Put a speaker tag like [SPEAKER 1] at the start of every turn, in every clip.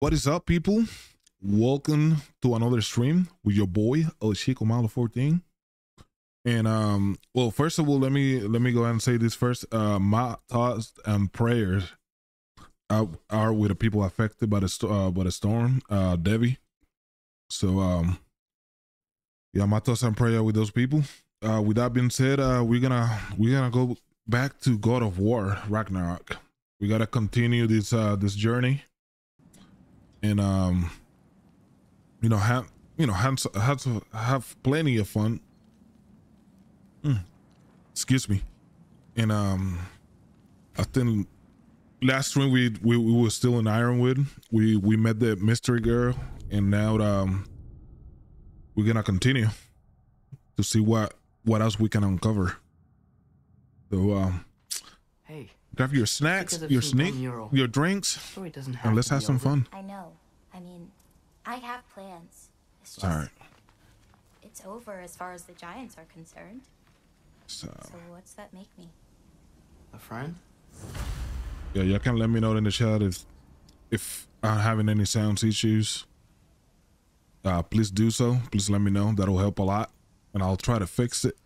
[SPEAKER 1] What is up, people? Welcome to another stream with your boy El Chico Malo 14. And um, well, first of all, let me let me go ahead and say this first. Uh, my thoughts and prayers are, are with the people affected by the uh, by the storm, uh, Debbie. So um, yeah, my thoughts and prayer with those people. Uh, with that being said, uh, we're gonna we're gonna go back to God of War Ragnarok. We gotta continue this uh this journey and um you know have you know have have have plenty of fun. Mm. excuse me. And um i think last stream we, we we were still in ironwood we we met the mystery girl. And now um we're gonna continue to see what what else we can uncover. So um
[SPEAKER 2] Hey,
[SPEAKER 1] grab your snacks your
[SPEAKER 2] some
[SPEAKER 1] sneak your drinks
[SPEAKER 2] story doesn't have
[SPEAKER 1] and let's have some fun
[SPEAKER 3] I know. I mean, I have plans. It's just
[SPEAKER 1] all right
[SPEAKER 3] it's over as far as the giants are concerned.
[SPEAKER 1] so
[SPEAKER 3] So what's that make me?
[SPEAKER 2] A friend?
[SPEAKER 1] Yeah, y'all can let me know in the chat if if I'm having any sound issues. Uh, please do so. Please let me know. That'll help a lot, and I'll try to fix it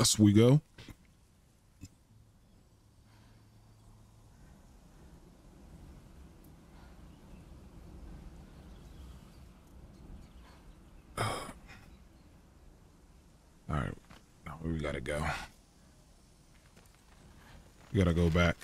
[SPEAKER 1] as we go. All right, we gotta go. We gotta go back.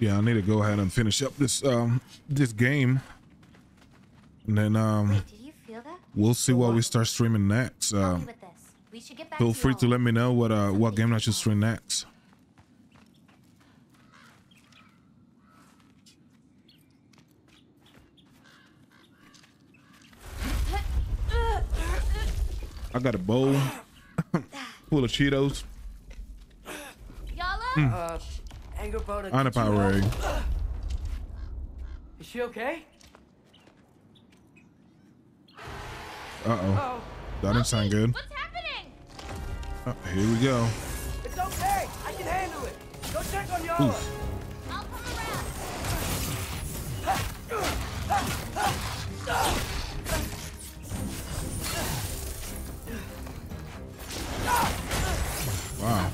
[SPEAKER 1] Yeah, I need to go ahead and finish up this um this game. And then um
[SPEAKER 3] Wait, did you feel that?
[SPEAKER 1] We'll see what we start streaming next.
[SPEAKER 3] Help
[SPEAKER 1] Um
[SPEAKER 3] with this. We should get back
[SPEAKER 1] feel free to let me know what uh what game I should stream next. I got a bowl full of Cheetos
[SPEAKER 3] Yala?
[SPEAKER 2] Uh, Angrboda.
[SPEAKER 1] and a Powerade.
[SPEAKER 2] Is she okay?
[SPEAKER 1] Uh oh,
[SPEAKER 2] Oh,
[SPEAKER 1] that didn't sound good.
[SPEAKER 3] What's happening?
[SPEAKER 1] Uh, here we go.
[SPEAKER 2] it's okay. I can handle it. Go check on Yara.
[SPEAKER 1] Oof.
[SPEAKER 3] I'll come around.
[SPEAKER 1] Wow.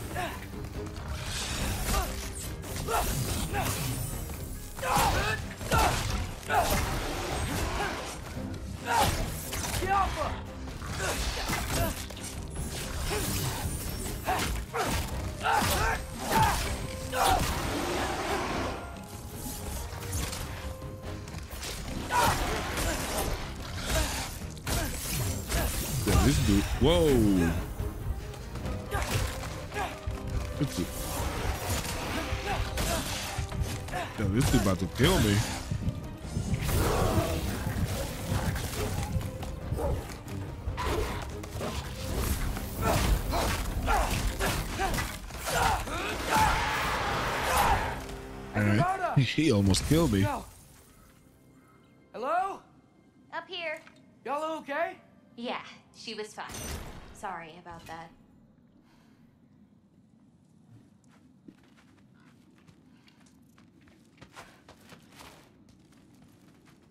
[SPEAKER 1] About to kill me. Alright. He almost killed me.
[SPEAKER 2] Hello?
[SPEAKER 3] Up here.
[SPEAKER 2] Y'all okay?
[SPEAKER 3] Yeah, she was fine. Sorry about that.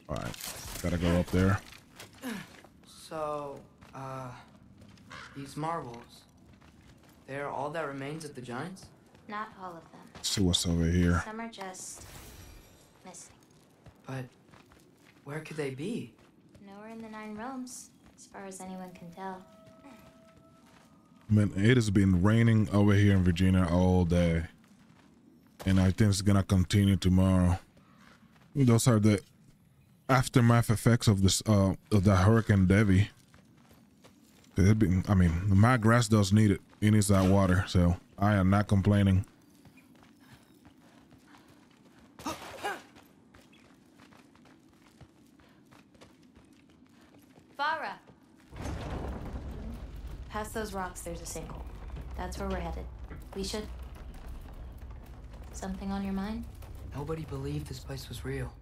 [SPEAKER 1] Alright. Gotta go up there.
[SPEAKER 2] So, uh, these marbles, they're all that remains of the giants?
[SPEAKER 3] Not all of them.
[SPEAKER 1] See what's over here.
[SPEAKER 3] Some are just missing.
[SPEAKER 2] But where could they be?
[SPEAKER 3] Nowhere in the Nine Realms, as far as anyone can tell.
[SPEAKER 1] Man, it has been raining over here in Virginia all day. And I think it's gonna continue tomorrow. Those are the aftermath effects of this uh of the Hurricane Debbie. It been I mean my grass does need it. It needs that water, so I am not complaining.
[SPEAKER 3] Farah! Past those rocks, there's a sinkhole. That's where we're headed. We should. Something on your mind?
[SPEAKER 2] Nobody believed this place was real.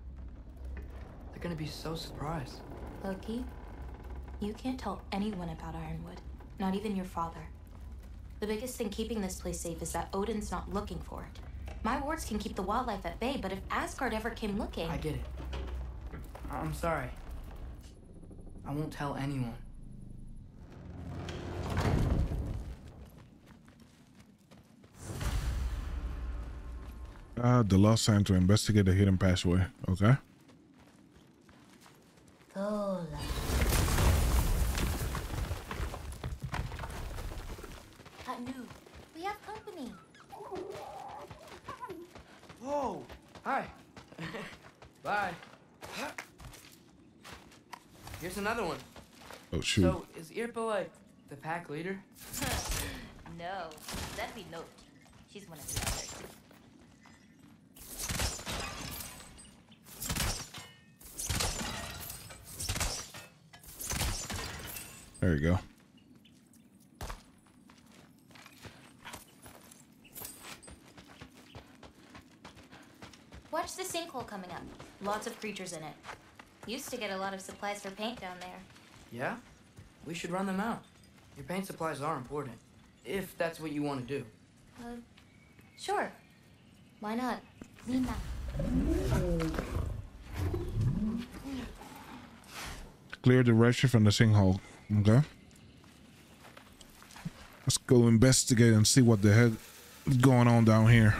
[SPEAKER 2] They're gonna be so surprised.
[SPEAKER 3] Loki, you can't tell anyone about Ironwood, not even your father. The biggest thing keeping this place safe is that Odin's not looking for it. My wards can keep the wildlife at bay, but if Asgard ever came looking.
[SPEAKER 2] I get it. I'm sorry. I won't tell anyone.
[SPEAKER 1] Uh, the Lost Sign to investigate the hidden passageway. Okay.
[SPEAKER 3] Gola. Anu, we have company.
[SPEAKER 2] Whoa! Hi. Bye. Here's another one.
[SPEAKER 1] Oh shoot.
[SPEAKER 2] So, is Irpa like the pack leader?
[SPEAKER 3] No, that'd be Note. She's one of the others.
[SPEAKER 1] There you go.
[SPEAKER 3] Watch the sinkhole coming up. Lots of creatures in it. Used to get a lot of supplies for paint down there.
[SPEAKER 2] Yeah? We should run them out. Your paint supplies are important. If that's what you want to do.
[SPEAKER 3] Uh, sure. Why not? Nina.
[SPEAKER 1] Clear the direction from the sinkhole. Okay. Let's go investigate and see what the heck is going on down here.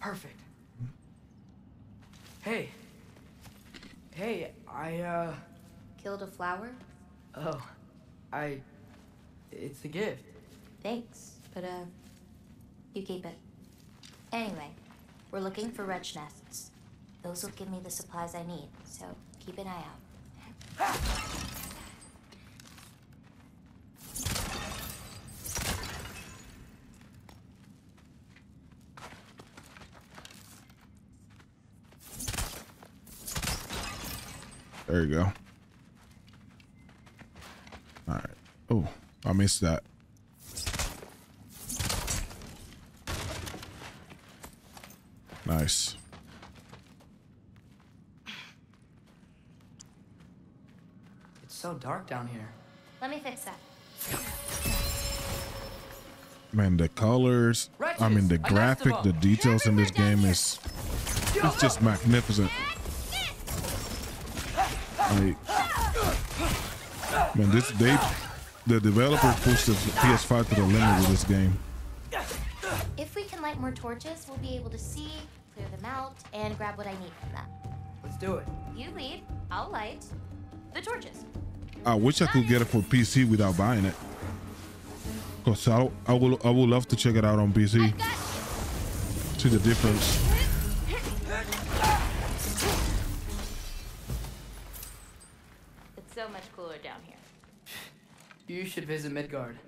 [SPEAKER 2] Perfect. Hey. Hey, I, uh.
[SPEAKER 3] Killed a flower?
[SPEAKER 2] Oh. I. It's a gift.
[SPEAKER 3] Thanks, but uh, you keep it. Looking for wretch nests. Those will give me the supplies I need, so keep an eye out.
[SPEAKER 1] There you go. All right. Oh, I missed that. Nice.
[SPEAKER 2] It's so dark down here.
[SPEAKER 3] Let me fix that.
[SPEAKER 1] Man, the colors, I mean the
[SPEAKER 2] Wretches, I messed
[SPEAKER 1] graphic, the details in this game is it's just magnificent. Like, man, this they the developer pushed the PS5 to the limit with this game.
[SPEAKER 3] If we can light more torches, we'll be able to see, clear them out, and grab what I need from them.
[SPEAKER 2] Let's do it.
[SPEAKER 3] You lead, I'll light the torches.
[SPEAKER 1] I wish I could get it for PC without buying it. Cause I, I will I would love to check it out on PC. See the difference.
[SPEAKER 3] It's so much cooler down here.
[SPEAKER 2] You should visit Midgard.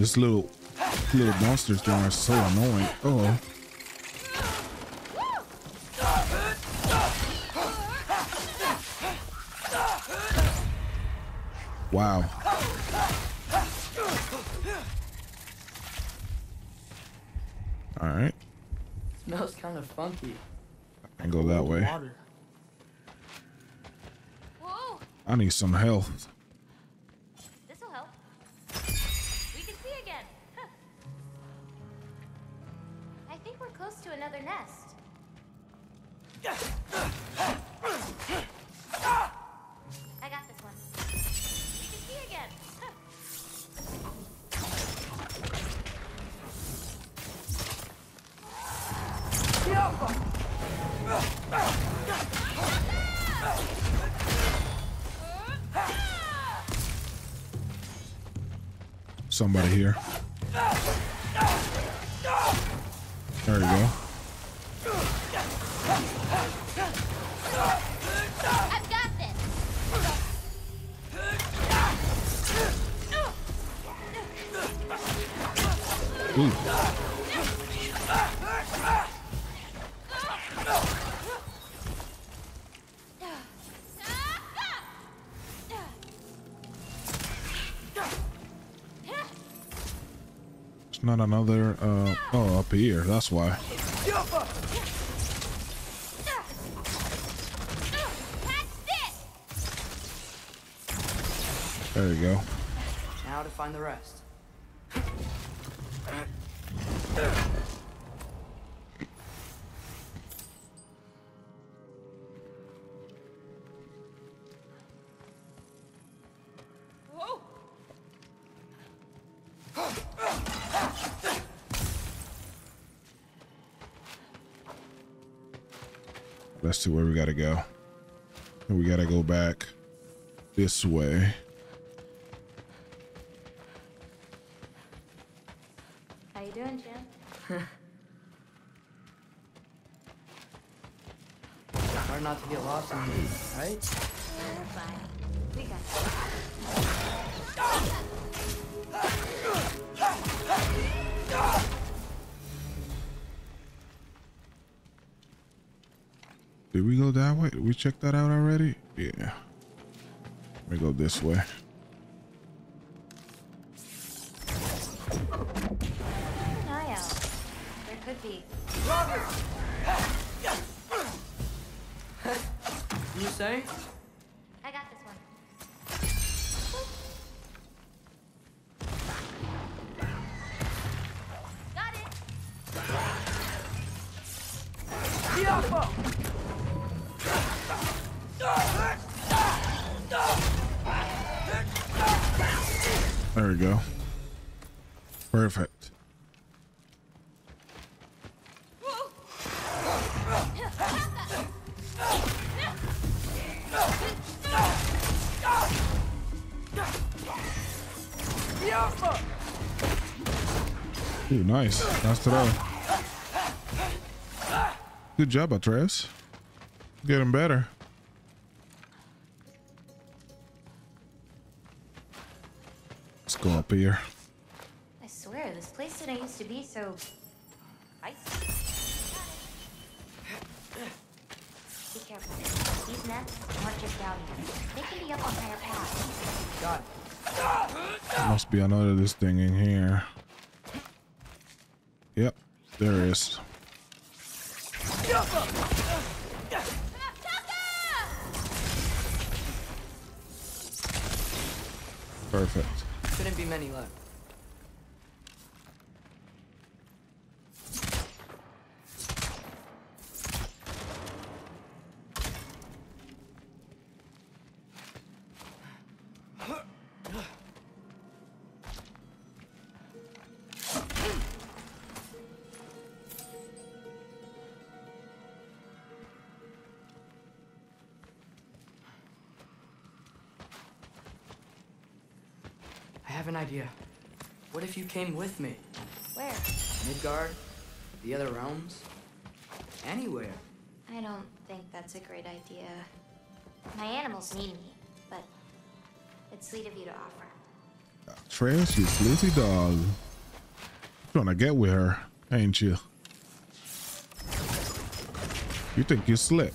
[SPEAKER 1] This little little monsters thing are so annoying. Oh, wow. All right,
[SPEAKER 2] Smells kind of funky.
[SPEAKER 1] and go that way. I need some health. Somebody here. It's another, uh, oh, up here, that's why. There you go.
[SPEAKER 2] Now to find the rest.
[SPEAKER 1] See where we gotta go. We gotta go back this way. Check that out already? Yeah. We go this way.
[SPEAKER 3] Keep an eye out. There could be.
[SPEAKER 2] You say?
[SPEAKER 3] I got this one. Got it.
[SPEAKER 1] There we go. Perfect. Ooh, nice. Nice throw. Good job, Atreus. Getting better. Up here.
[SPEAKER 3] I swear, this place didn't used to be so icy. Be careful. These nets aren't just down here. They can be up on higher paths.
[SPEAKER 2] Got it.
[SPEAKER 1] There must be another this thing in here. Yep, there is. Perfect.
[SPEAKER 2] Be many left. Came with me?
[SPEAKER 3] Where?
[SPEAKER 2] Midgard? The other realms? Anywhere.
[SPEAKER 3] I don't think that's a great idea. My animals need me, but it's sweet of you to offer.
[SPEAKER 1] Uh, Trace, you sleepy dog. Trying to get with her, ain't you? You think you're slick.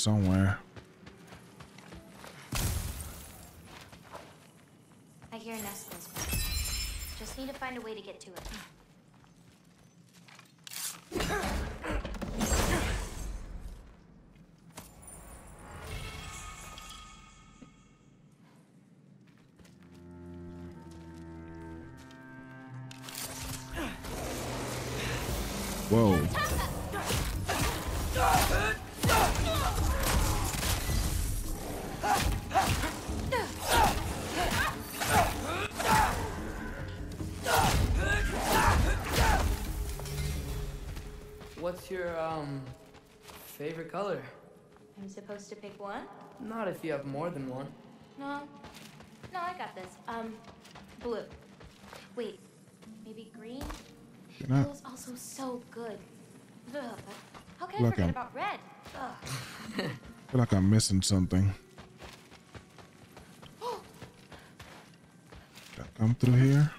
[SPEAKER 1] Somewhere.
[SPEAKER 3] I hear a nest. Just need to find a way to get to it.
[SPEAKER 1] Whoa.
[SPEAKER 2] Favorite color?
[SPEAKER 3] I'm supposed to pick one?
[SPEAKER 2] Not if you have more than one.
[SPEAKER 3] No. No, I got this. Um, blue. Wait, maybe green?
[SPEAKER 1] You're not-
[SPEAKER 3] Blue's also so good. Ugh, but how can I
[SPEAKER 1] Look,
[SPEAKER 3] forget
[SPEAKER 1] I'm-
[SPEAKER 3] about red? Ugh.
[SPEAKER 1] I feel like I'm missing something. Gotta come through here.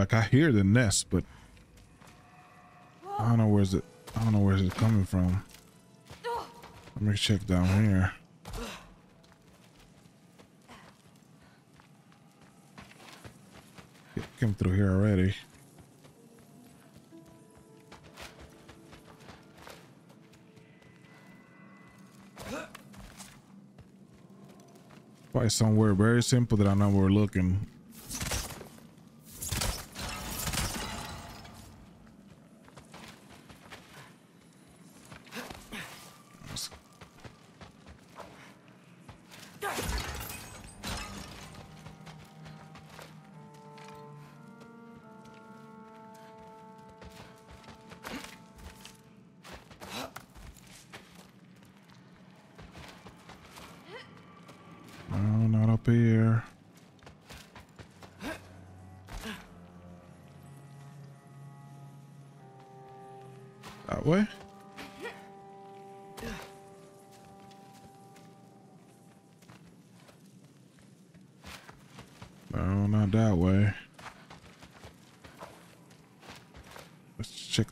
[SPEAKER 1] Like I hear the nest, but I don't know where's it. I don't know where's it coming from. Let me check down here. It came through here already. Probably somewhere very simple that I know we're looking.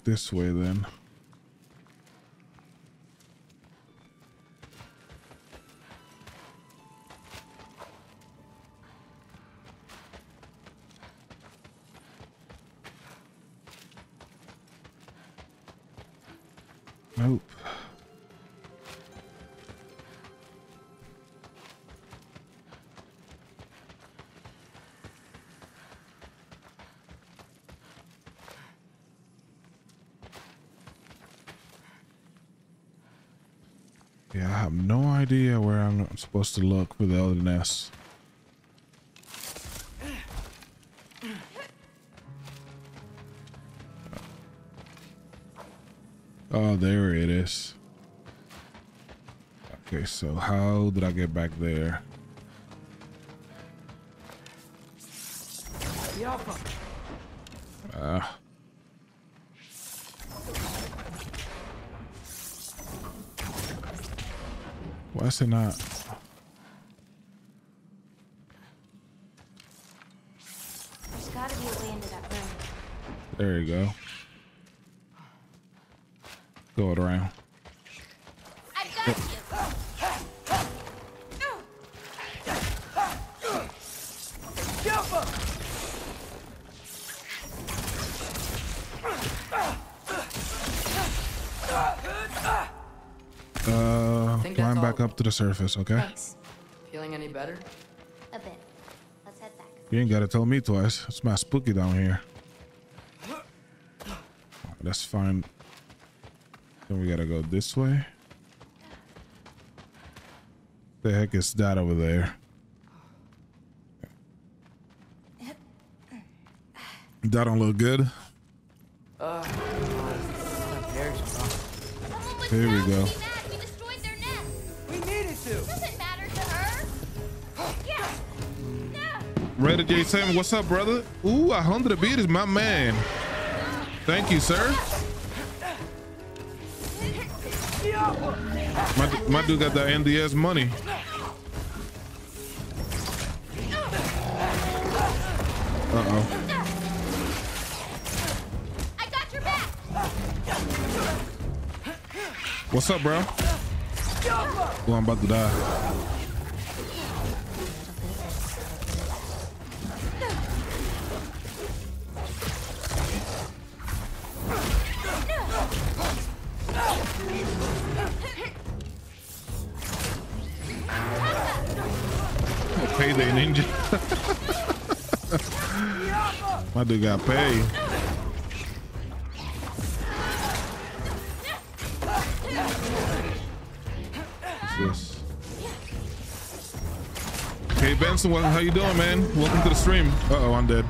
[SPEAKER 1] This way then. Nope. Yeah, I have no idea where I'm supposed to look for the other nest. Oh, there it is. Okay, so how did I get back there? Ah. Why is it not?
[SPEAKER 3] There's gotta be a way into that room.
[SPEAKER 1] There you. Go it around.
[SPEAKER 3] I got you!
[SPEAKER 1] Uh,
[SPEAKER 2] think
[SPEAKER 1] climb
[SPEAKER 2] that's
[SPEAKER 1] back
[SPEAKER 2] all.
[SPEAKER 1] up to the surface, okay?
[SPEAKER 3] Thanks.
[SPEAKER 2] Feeling any better?
[SPEAKER 3] A bit. Let's head back.
[SPEAKER 1] You ain't gotta tell me twice. It's my spooky down here. That's fine. Then we gotta go this way. The heck is that over there? That don't look good.
[SPEAKER 2] Uh, that bear's gone.
[SPEAKER 3] Someone was
[SPEAKER 1] Here we go. Raider J7, what's up, brother? Ooh, a hundred beat is my man. Thank you, sir. My, my dude got that NDS money. Uh-oh. What's up, bro? Oh, I'm about to die. My dude got paid. This? Hey Benson, how you doing, man? Welcome to the stream. Uh oh, I'm dead.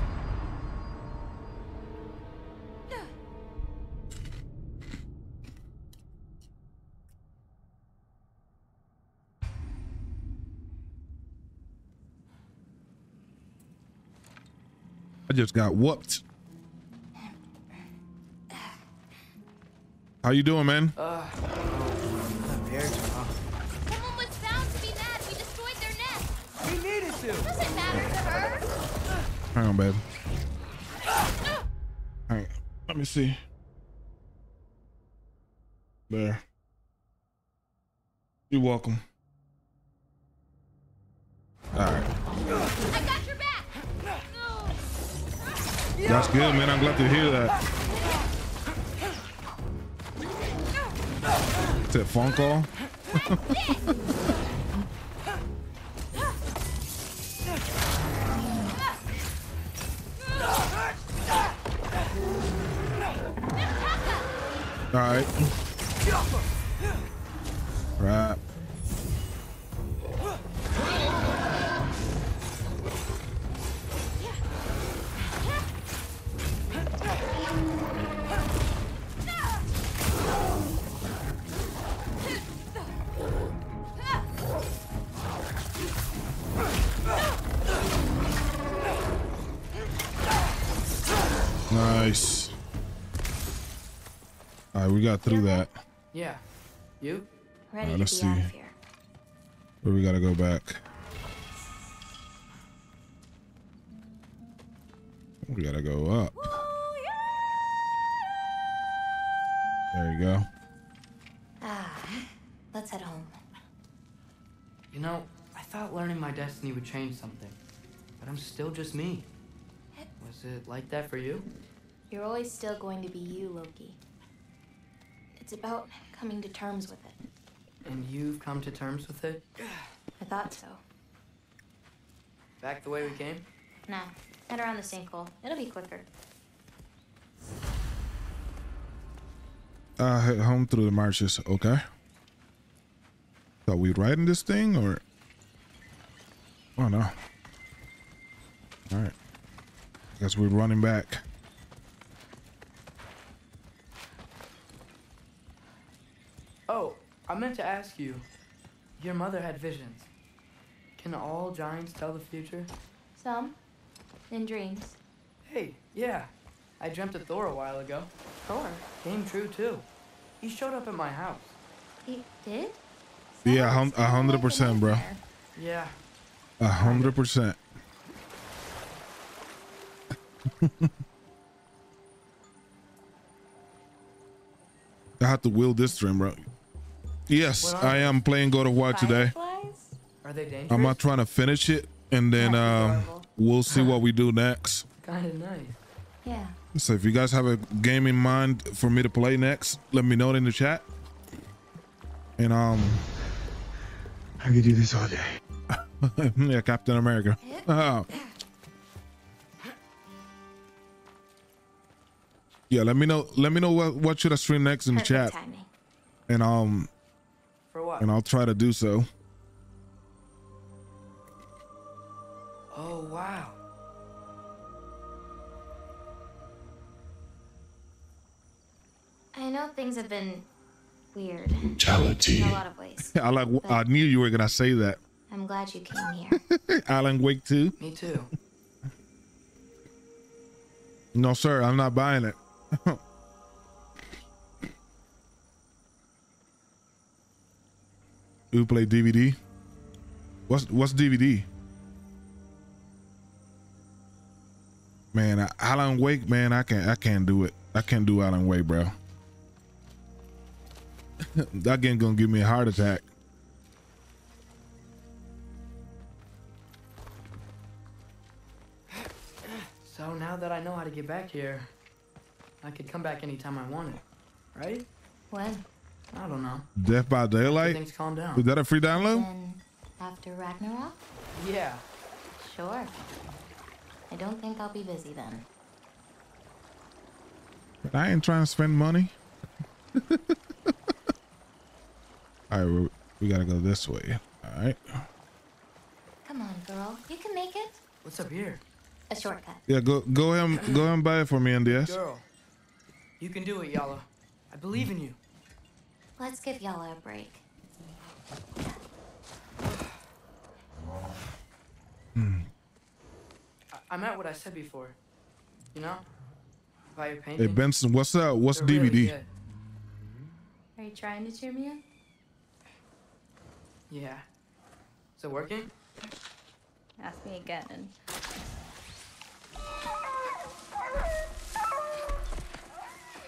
[SPEAKER 1] I just got whooped. How you doing, man?
[SPEAKER 2] Compared to, uh,
[SPEAKER 4] Someone was bound to be mad we destroyed their nest.
[SPEAKER 5] We needed to.
[SPEAKER 4] Doesn't matter to her.
[SPEAKER 1] Hang on, babe. Hang on. Let me see. There. You're welcome. All right. That's good, man. I'm glad to hear that. Is that phone call? All right. Right. Right, we got through that.
[SPEAKER 2] yeah. You?
[SPEAKER 3] Ready
[SPEAKER 1] Uh, let's
[SPEAKER 3] to be out
[SPEAKER 1] see. Where we gotta go back. We gotta go up. There you go.
[SPEAKER 3] Ah, let's head home.
[SPEAKER 2] You know, I thought learning my destiny would change something. But I'm still just me. Was it like that for you?
[SPEAKER 3] You're always still going to be you, Loki. It's about coming to terms with it.
[SPEAKER 2] And you've come to terms with it?
[SPEAKER 3] I thought so.
[SPEAKER 2] Back the way we came?
[SPEAKER 3] Nah, head around the sinkhole. It'll be quicker.
[SPEAKER 1] Uh, head home through the marshes. Okay. Thought we riding this thing or? Oh no. All right. I Guess we're running back.
[SPEAKER 2] Oh, I meant to ask you. Your mother had visions. Can all giants tell the future?
[SPEAKER 3] Some, in dreams.
[SPEAKER 2] Hey, yeah. I dreamt of Thor a while ago.
[SPEAKER 3] Thor.
[SPEAKER 2] Came true too. He showed up at my house.
[SPEAKER 3] He did?
[SPEAKER 1] Yeah, a hun- hundred
[SPEAKER 3] Sounds like a
[SPEAKER 1] percent, bro.
[SPEAKER 2] Yeah.
[SPEAKER 1] A hundred percent. I have to will this stream, bro. Yes, I am playing God of War today.
[SPEAKER 2] Are they dangerous?
[SPEAKER 1] I'm not trying to finish it, and then
[SPEAKER 3] Yeah,
[SPEAKER 1] um, we'll see what we do next.
[SPEAKER 2] Kinda nice.
[SPEAKER 3] Yeah.
[SPEAKER 1] So if you guys have a game in mind for me to play next, let me know it in the chat. And um,
[SPEAKER 5] I could do this all day.
[SPEAKER 1] yeah, Captain America. Uh, yeah, let me know. Let me know what what should I stream next in the
[SPEAKER 3] Perfect
[SPEAKER 1] chat,
[SPEAKER 3] timing.
[SPEAKER 1] and um,
[SPEAKER 2] For what?
[SPEAKER 1] And I'll try to do so.
[SPEAKER 2] Oh, wow.
[SPEAKER 3] I know things have been weird
[SPEAKER 5] Brutality.
[SPEAKER 3] in a lot of ways.
[SPEAKER 1] I like. I knew you were gonna say that.
[SPEAKER 3] I'm glad you came here.
[SPEAKER 1] Alan Wake too.
[SPEAKER 2] Me too.
[SPEAKER 1] No, sir, I'm not buying it. Who play DVD? What's what's DVD? Man, I- Alan Wake, man, I can't I can't do it. I can't do Alan Wake, bro. that game gonna give me a heart attack.
[SPEAKER 2] So now that I know how to get back here, I could come back anytime I wanted. Right?
[SPEAKER 3] when?
[SPEAKER 2] I don't know.
[SPEAKER 1] Death by Daylight.
[SPEAKER 2] Things calm
[SPEAKER 1] Is that a free download?
[SPEAKER 3] Then after Ragnarok?
[SPEAKER 2] Yeah.
[SPEAKER 3] Sure. I don't think I'll be busy then.
[SPEAKER 1] But I ain't trying to spend money. All right, we, we gotta go this way. All right.
[SPEAKER 3] Come on, girl. You can make it.
[SPEAKER 2] What's up here?
[SPEAKER 3] A shortcut.
[SPEAKER 1] Yeah, go go ahead, and- go ahead and buy it for me, NDS.
[SPEAKER 2] Girl. You can do it, Yala. I believe in you.
[SPEAKER 3] Let's give Yala a break.
[SPEAKER 2] I, I meant what I said before. You know? About your painting. Hey.
[SPEAKER 1] Benson, what's up? What's
[SPEAKER 2] They're
[SPEAKER 1] DVD?
[SPEAKER 2] good.
[SPEAKER 3] Are you trying to cheer me up?
[SPEAKER 2] Yeah. Is it working?
[SPEAKER 3] Ask me again.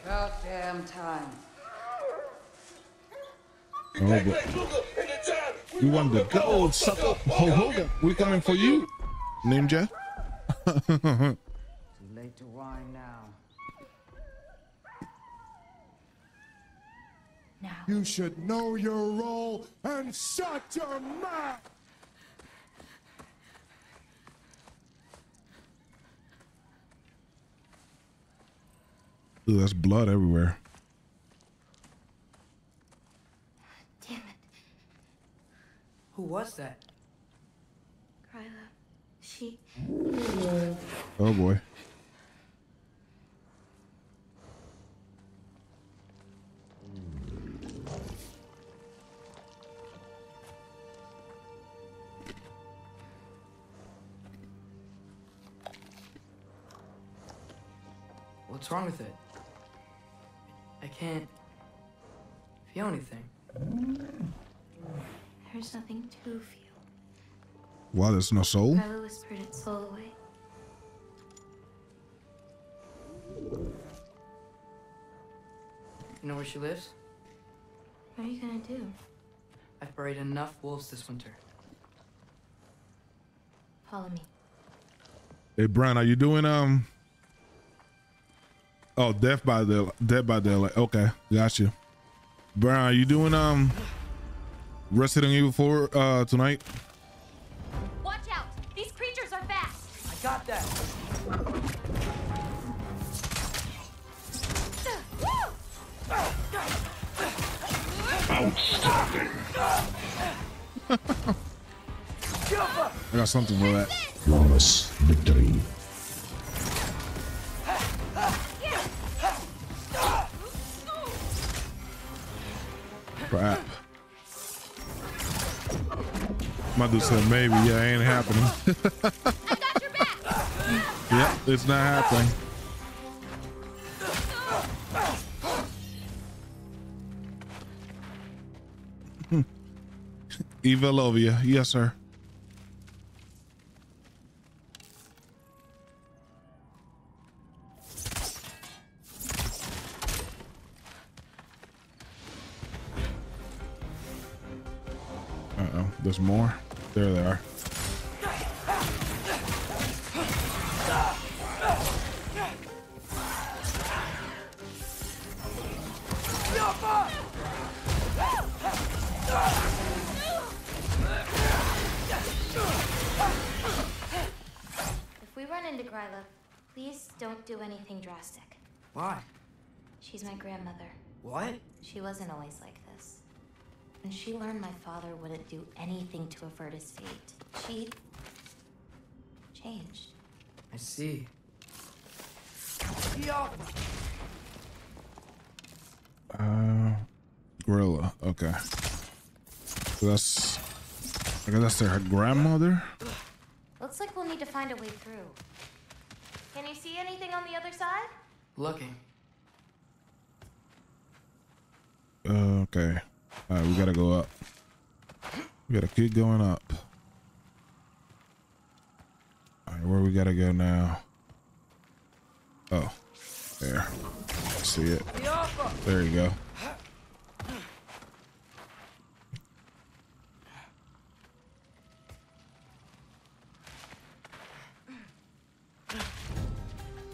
[SPEAKER 6] Goddamn time.
[SPEAKER 1] Oh, but we want the gold, sucker. Ho Hogan, we coming for you. Ninja.
[SPEAKER 6] Too late to whine now.
[SPEAKER 3] Now.
[SPEAKER 7] You should know your role and shut your mouth!
[SPEAKER 1] Ooh, that's blood everywhere.
[SPEAKER 3] Damn it.
[SPEAKER 2] Who was that?
[SPEAKER 3] Kryla. She.
[SPEAKER 1] Oh boy.
[SPEAKER 2] What's wrong with it? I can't feel anything.
[SPEAKER 3] There's nothing to feel.
[SPEAKER 1] Wow, there's no soul.
[SPEAKER 3] Kryla whispered its soul away.
[SPEAKER 2] You know where she lives?
[SPEAKER 3] What are you gonna do?
[SPEAKER 2] I've buried enough wolves this winter.
[SPEAKER 3] Follow me.
[SPEAKER 1] Hey, Brian, are you doing um? Oh, Death by the Death by Daylight. Okay, got you. Brian, are you doing um? Resident Evil 4 uh tonight?
[SPEAKER 4] Watch out! These creatures are fast!
[SPEAKER 2] I got that!
[SPEAKER 1] I got something for that.
[SPEAKER 7] Flawless victory.
[SPEAKER 1] Crap. Dude said maybe. Yeah, ain't happening. Yep, it's not happening. Eva Lovia. Yes, sir.
[SPEAKER 3] Do anything to avert his fate, she changed.
[SPEAKER 2] I see. Get!
[SPEAKER 1] Uh, gorilla. Okay. So that's. I guess that's their grandmother.
[SPEAKER 3] Looks like we'll need to find a way through. Can you see anything on the other side?
[SPEAKER 2] Looking.
[SPEAKER 1] Uh, okay. All right, we gotta go up. We gotta keep going up. All right, where we gotta go now? Oh, there. See it. There you go.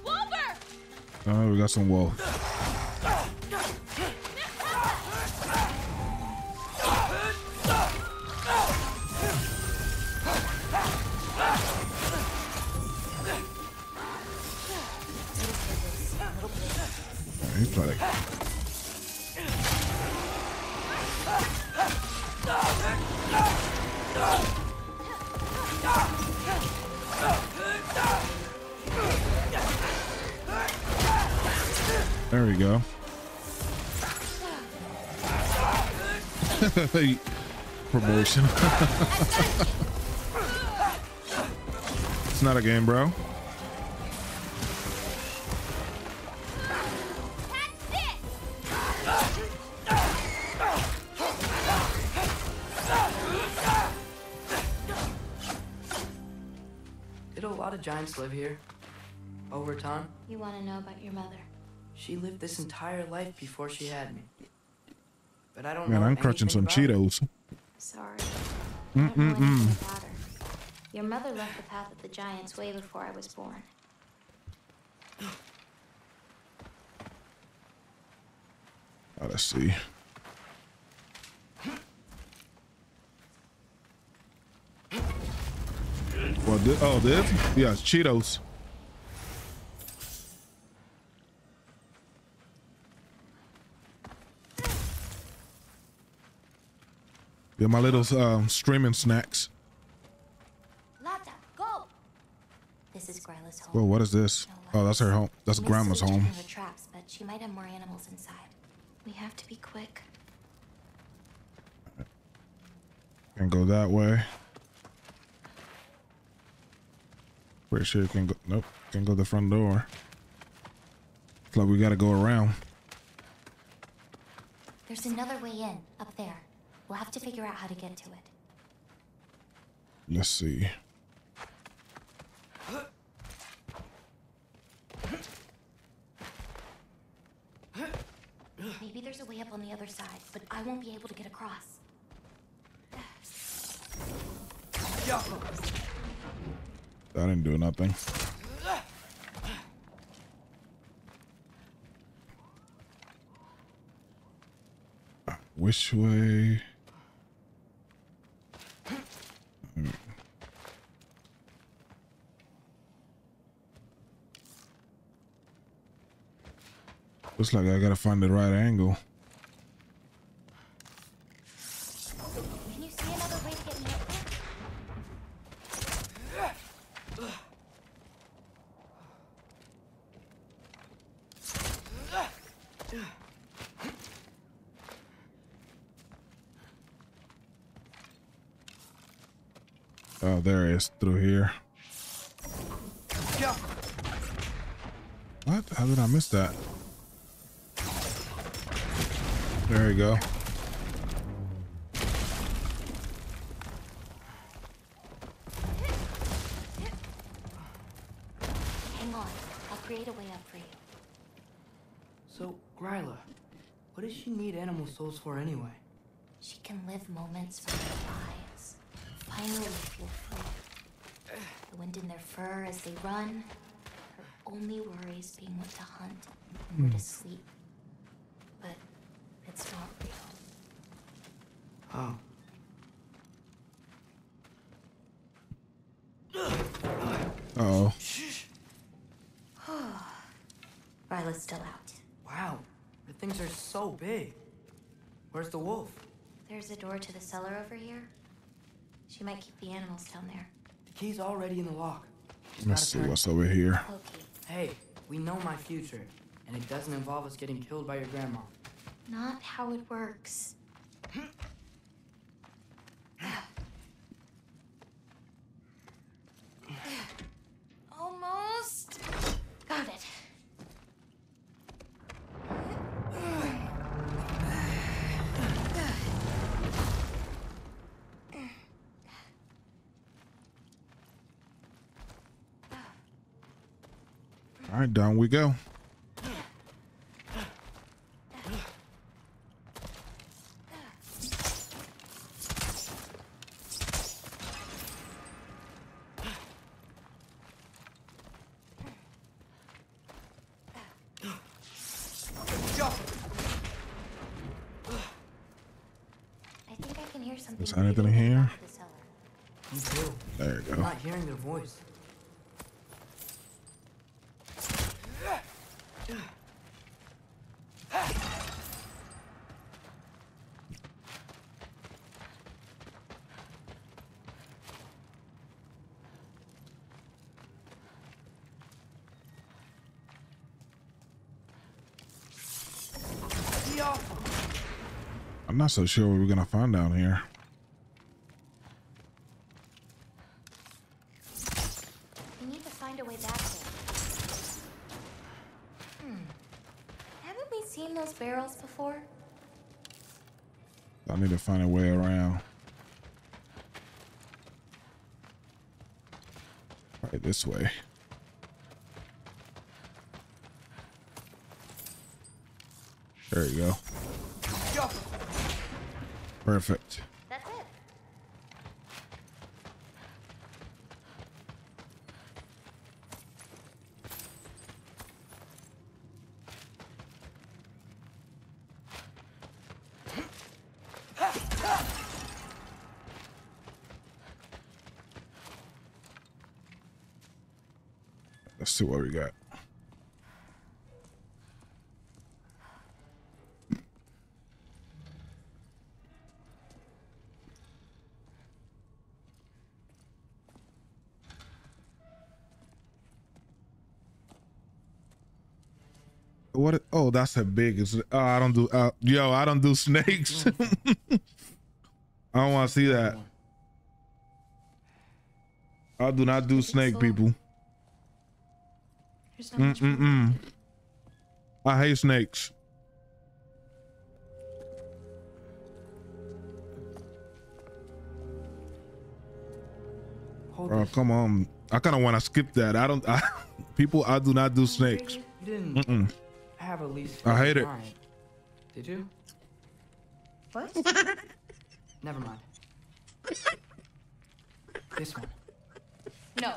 [SPEAKER 4] Wolver!
[SPEAKER 1] Oh, we got some wolf. hypnotic. There we go. Promotion. it's not a game, bro.
[SPEAKER 2] Lot live here? Over time?
[SPEAKER 3] You want to know about your mother?
[SPEAKER 2] She lived this entire life before she had me. But I don't
[SPEAKER 1] Man,
[SPEAKER 2] know
[SPEAKER 1] I'm crunching some
[SPEAKER 2] anything about her.
[SPEAKER 1] Cheetos.
[SPEAKER 3] Sorry. I don't know anything about her. Your mother left the path of the giants way before I was born.
[SPEAKER 1] Oh, let's see. Oh, this? Yeah, it's Cheetos. Yeah, my little um, streaming snacks.
[SPEAKER 3] Lata, go! This is Gryla's home.
[SPEAKER 1] Whoa, what is this?
[SPEAKER 3] No
[SPEAKER 1] Oh, that's her home. That's
[SPEAKER 3] She
[SPEAKER 1] grandma's home.
[SPEAKER 3] Her traps, but she might have more animals inside. We have to be quick.
[SPEAKER 1] Can go that way. Pretty sure you can go. Nope, can go the front door. It's like we gotta go around.
[SPEAKER 3] There's another way in, up there. We'll have to figure out how to get to it.
[SPEAKER 1] Let's see.
[SPEAKER 3] Maybe there's a way up on the other side, but I won't be able to get across.
[SPEAKER 1] I didn't do nothing. Which way? Looks like I gotta find the right angle.
[SPEAKER 3] Can you see another way to get me up there?
[SPEAKER 1] Oh, there it is through here. What? How did I miss that? There you go.
[SPEAKER 3] Hang on. I'll create a way up for you.
[SPEAKER 2] So, Gryla, what does she need animal souls for anyway?
[SPEAKER 3] She can live moments from their lives. Finally feel free. The wind in their fur as they run. Her only worries being what to hunt and where to sleep. But it's not real.
[SPEAKER 2] Oh.
[SPEAKER 1] Uh oh.
[SPEAKER 3] Gryla's still out.
[SPEAKER 2] Wow, the things are so big. Where's the wolf?
[SPEAKER 3] There's a door to the cellar over here. She might keep the animals down there.
[SPEAKER 2] The key's already in the lock. Just
[SPEAKER 1] Let's see what's over here.
[SPEAKER 3] Loki,
[SPEAKER 2] Hey, we know my future, and it doesn't involve us getting killed by your grandma.
[SPEAKER 3] not how it works. Almost. Got it.
[SPEAKER 1] All right, down we go.
[SPEAKER 2] I'm not
[SPEAKER 1] so sure what we're gonna find down here.
[SPEAKER 3] We need to find a way back there. Hmm. Haven't we seen those barrels before?
[SPEAKER 1] I need to find a way around. Right this way. There you go. Perfect.
[SPEAKER 3] That's it.
[SPEAKER 1] Let's see what we got. What? Oh, that's a big. is- Oh, I don't do. Uh, yo, I don't do snakes. I don't want to see that. I do not do snake people.
[SPEAKER 3] Much room.
[SPEAKER 1] Mm-mm. I hate snakes. Oh, come on. I kind of want to skip that. I don't. I, people, I do not do snakes.
[SPEAKER 2] You didn't
[SPEAKER 1] Mm-mm.
[SPEAKER 2] Have a least.
[SPEAKER 1] I hate it.
[SPEAKER 2] kind, Did you?
[SPEAKER 3] What?
[SPEAKER 2] Never mind. this one.
[SPEAKER 3] No.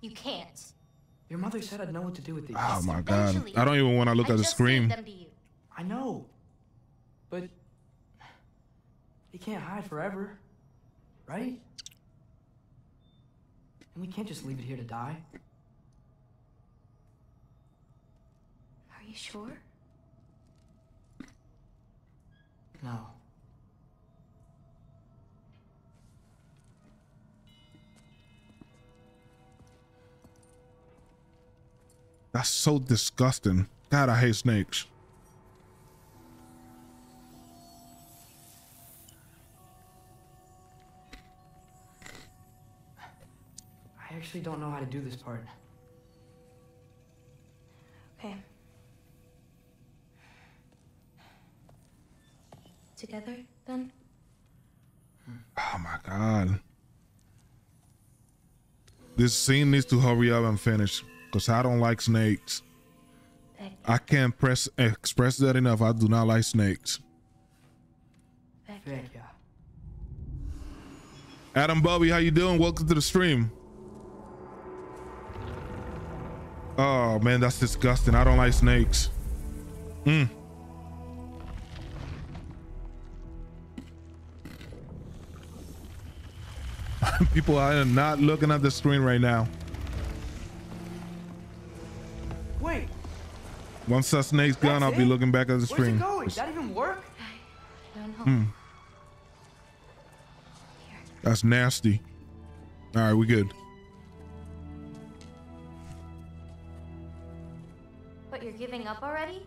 [SPEAKER 3] You can't.
[SPEAKER 2] Your mother said I'd know what to do with these.
[SPEAKER 1] Oh my god. I don't even want to look
[SPEAKER 3] I
[SPEAKER 1] at the screen.
[SPEAKER 3] them to you.
[SPEAKER 2] I know. But you can't hide forever, right? And we can't just leave it here to die.
[SPEAKER 3] Sure?
[SPEAKER 2] No.
[SPEAKER 1] That's so disgusting. God, I hate snakes.
[SPEAKER 2] I actually don't know how to do this part.
[SPEAKER 3] Together, then?
[SPEAKER 1] Oh my god. This scene needs to hurry up and finish because I don't like snakes. I can't press express that enough. I do not like snakes.
[SPEAKER 3] back.
[SPEAKER 2] Heck yeah.
[SPEAKER 1] Adam Bobby, how you doing? Welcome to the stream. Oh man, that's disgusting. I don't like snakes. Mm. People are not looking at the screen right now.
[SPEAKER 2] Wait,
[SPEAKER 1] Once that snake's gone,
[SPEAKER 2] That's
[SPEAKER 1] I'll be looking back at the
[SPEAKER 2] where's
[SPEAKER 1] screen.
[SPEAKER 2] it going? That even work?
[SPEAKER 3] I don't know.
[SPEAKER 1] Hmm. That's nasty. All right, we good.
[SPEAKER 3] But you're giving up already?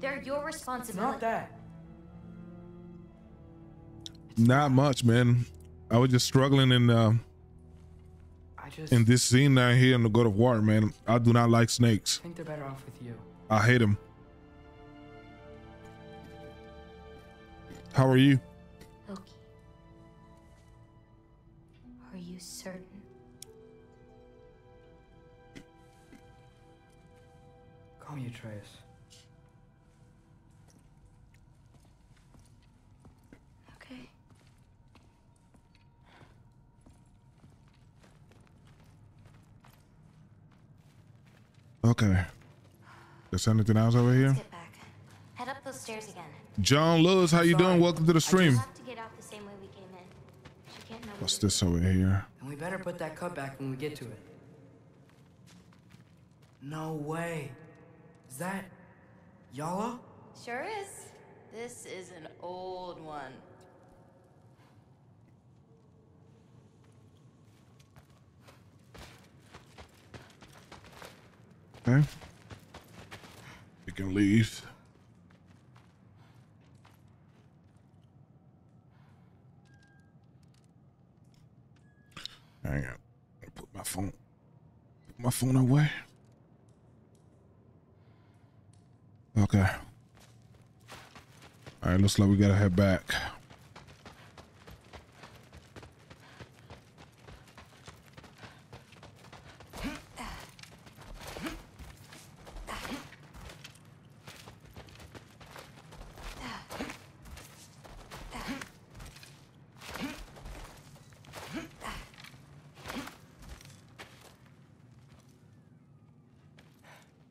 [SPEAKER 3] They're your
[SPEAKER 2] It's
[SPEAKER 3] responsibility.
[SPEAKER 2] not that.
[SPEAKER 1] Not much, man. I was just struggling in uh,
[SPEAKER 2] I just
[SPEAKER 1] in this scene down here in the God of War, man. I do not like snakes.
[SPEAKER 2] I think they're better off with you.
[SPEAKER 1] I hate them. How are you?
[SPEAKER 3] Loki. Are you certain?
[SPEAKER 2] Call me Atreus.
[SPEAKER 3] Okay.
[SPEAKER 1] Okay. There's anything else over here?
[SPEAKER 3] Let's back. Head up those stairs again.
[SPEAKER 1] John Lewis, how you doing? Welcome to the stream.
[SPEAKER 3] We'll have to get out the same way we came in. She can't know.
[SPEAKER 1] What's this over here?
[SPEAKER 2] And we better put that cut back when we get to it. No way. Is that Yala?
[SPEAKER 8] Sure is. This is an old one.
[SPEAKER 1] Okay. We can leave. Hang on. Put my phone. Put my phone away. Okay. All right, looks like we gotta head back.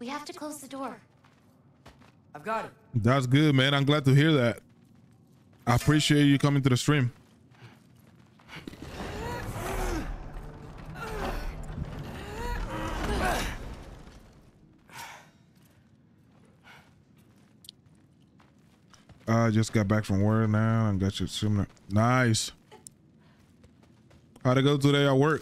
[SPEAKER 3] We have to close the door.
[SPEAKER 2] I've got it.
[SPEAKER 1] That's good, man. I'm glad to hear that. I appreciate you coming to the stream. I just got back from work now and got your stream. Nice. How'd it go today at work?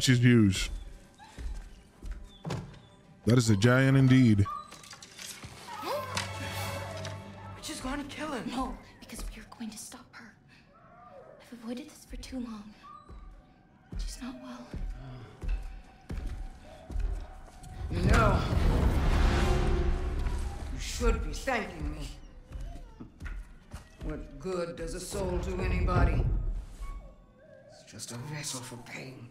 [SPEAKER 1] Man, she's huge. That is a giant indeed.
[SPEAKER 2] We're just going to kill him.
[SPEAKER 3] No, because we are going to stop her. I've avoided this for too long. She's not well.
[SPEAKER 6] You know, you should be thanking me. What good does a soul do anybody? It's just a vessel for pain.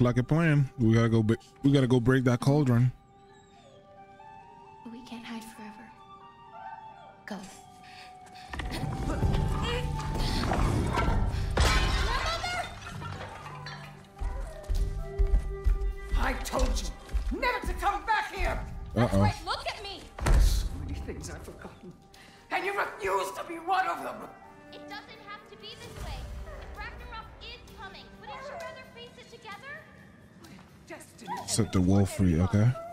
[SPEAKER 1] Sounds like a plan. We gotta go. We gotta go break that cauldron. Wolf free. Okay.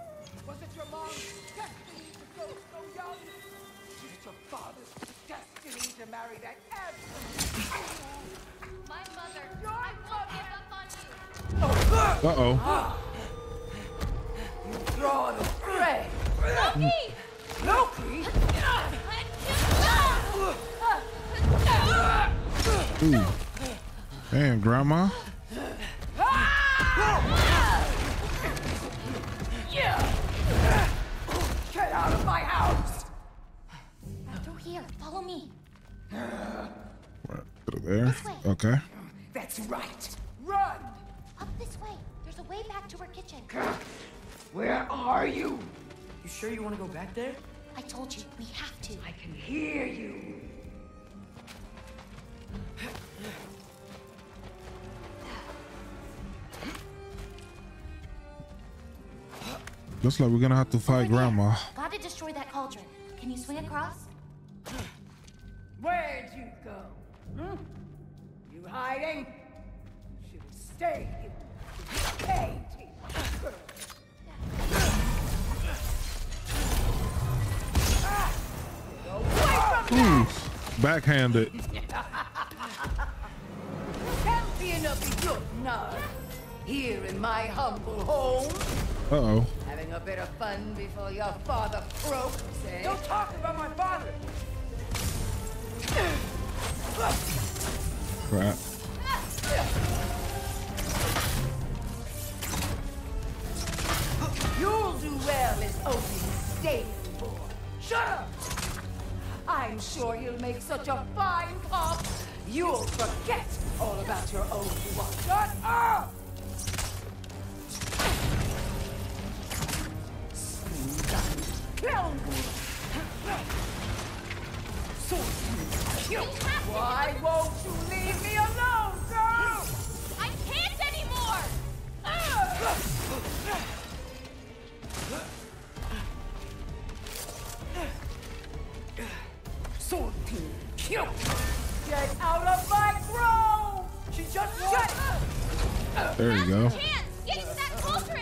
[SPEAKER 4] You?
[SPEAKER 6] You
[SPEAKER 2] sure you want to go back there?
[SPEAKER 3] I told you, we have to.
[SPEAKER 6] I can hear you.
[SPEAKER 1] Looks like we're gonna have to fight
[SPEAKER 3] Over
[SPEAKER 1] grandma.
[SPEAKER 3] Gotta destroy that cauldron. Can you swing across?
[SPEAKER 6] Where'd you go? Hmm? You hiding? Should have stayed. Stayed
[SPEAKER 1] Ooh. Backhanded.
[SPEAKER 6] Champion of the good. Here in my humble home.
[SPEAKER 1] Uh oh.
[SPEAKER 6] Having a bit of fun before your father croaks, eh? Don't talk about my father!
[SPEAKER 1] Crap.
[SPEAKER 6] You'll do well as Odin's stable. Shut up! I'm sure you'll make such a fine cop, you'll forget all about your old one. Shut up! Why won't you leave me alone,
[SPEAKER 1] There you go.
[SPEAKER 4] Get into that cauldron!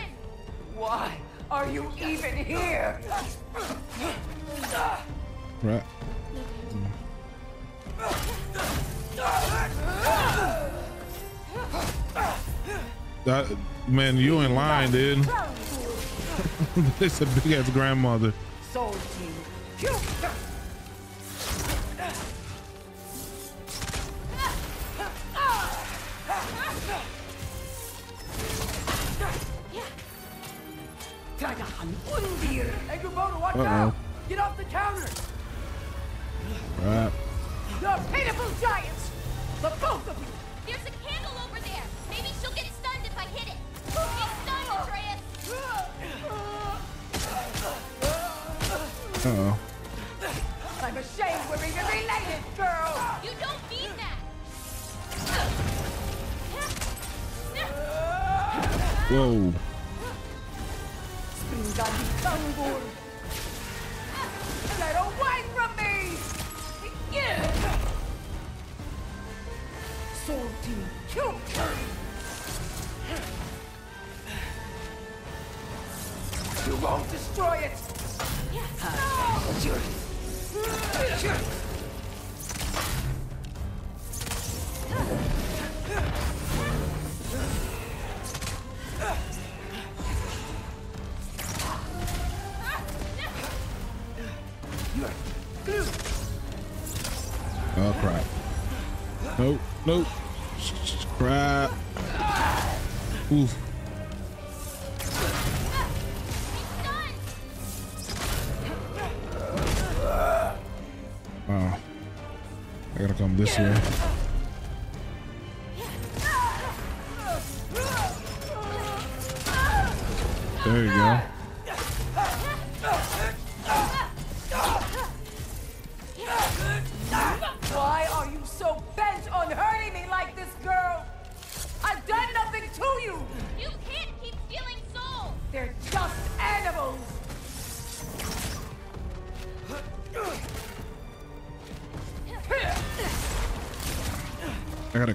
[SPEAKER 6] Why are you even here?
[SPEAKER 1] Right. That man, you in line, dude. it's a big ass grandmother.
[SPEAKER 6] Kubono, watch
[SPEAKER 1] Uh-oh.
[SPEAKER 6] out! Get off the counter!
[SPEAKER 1] Right.
[SPEAKER 6] You're pitiful giants! The both of you!
[SPEAKER 4] There's a candle over there! Maybe she'll get stunned if I hit it! Get stunned, Atreus!
[SPEAKER 1] Uh oh.
[SPEAKER 6] I'm ashamed we're even related, girl!
[SPEAKER 4] You don't mean that!
[SPEAKER 1] Whoa.
[SPEAKER 6] You won't destroy it!
[SPEAKER 1] Oh crap. Nope. Nope. Oof.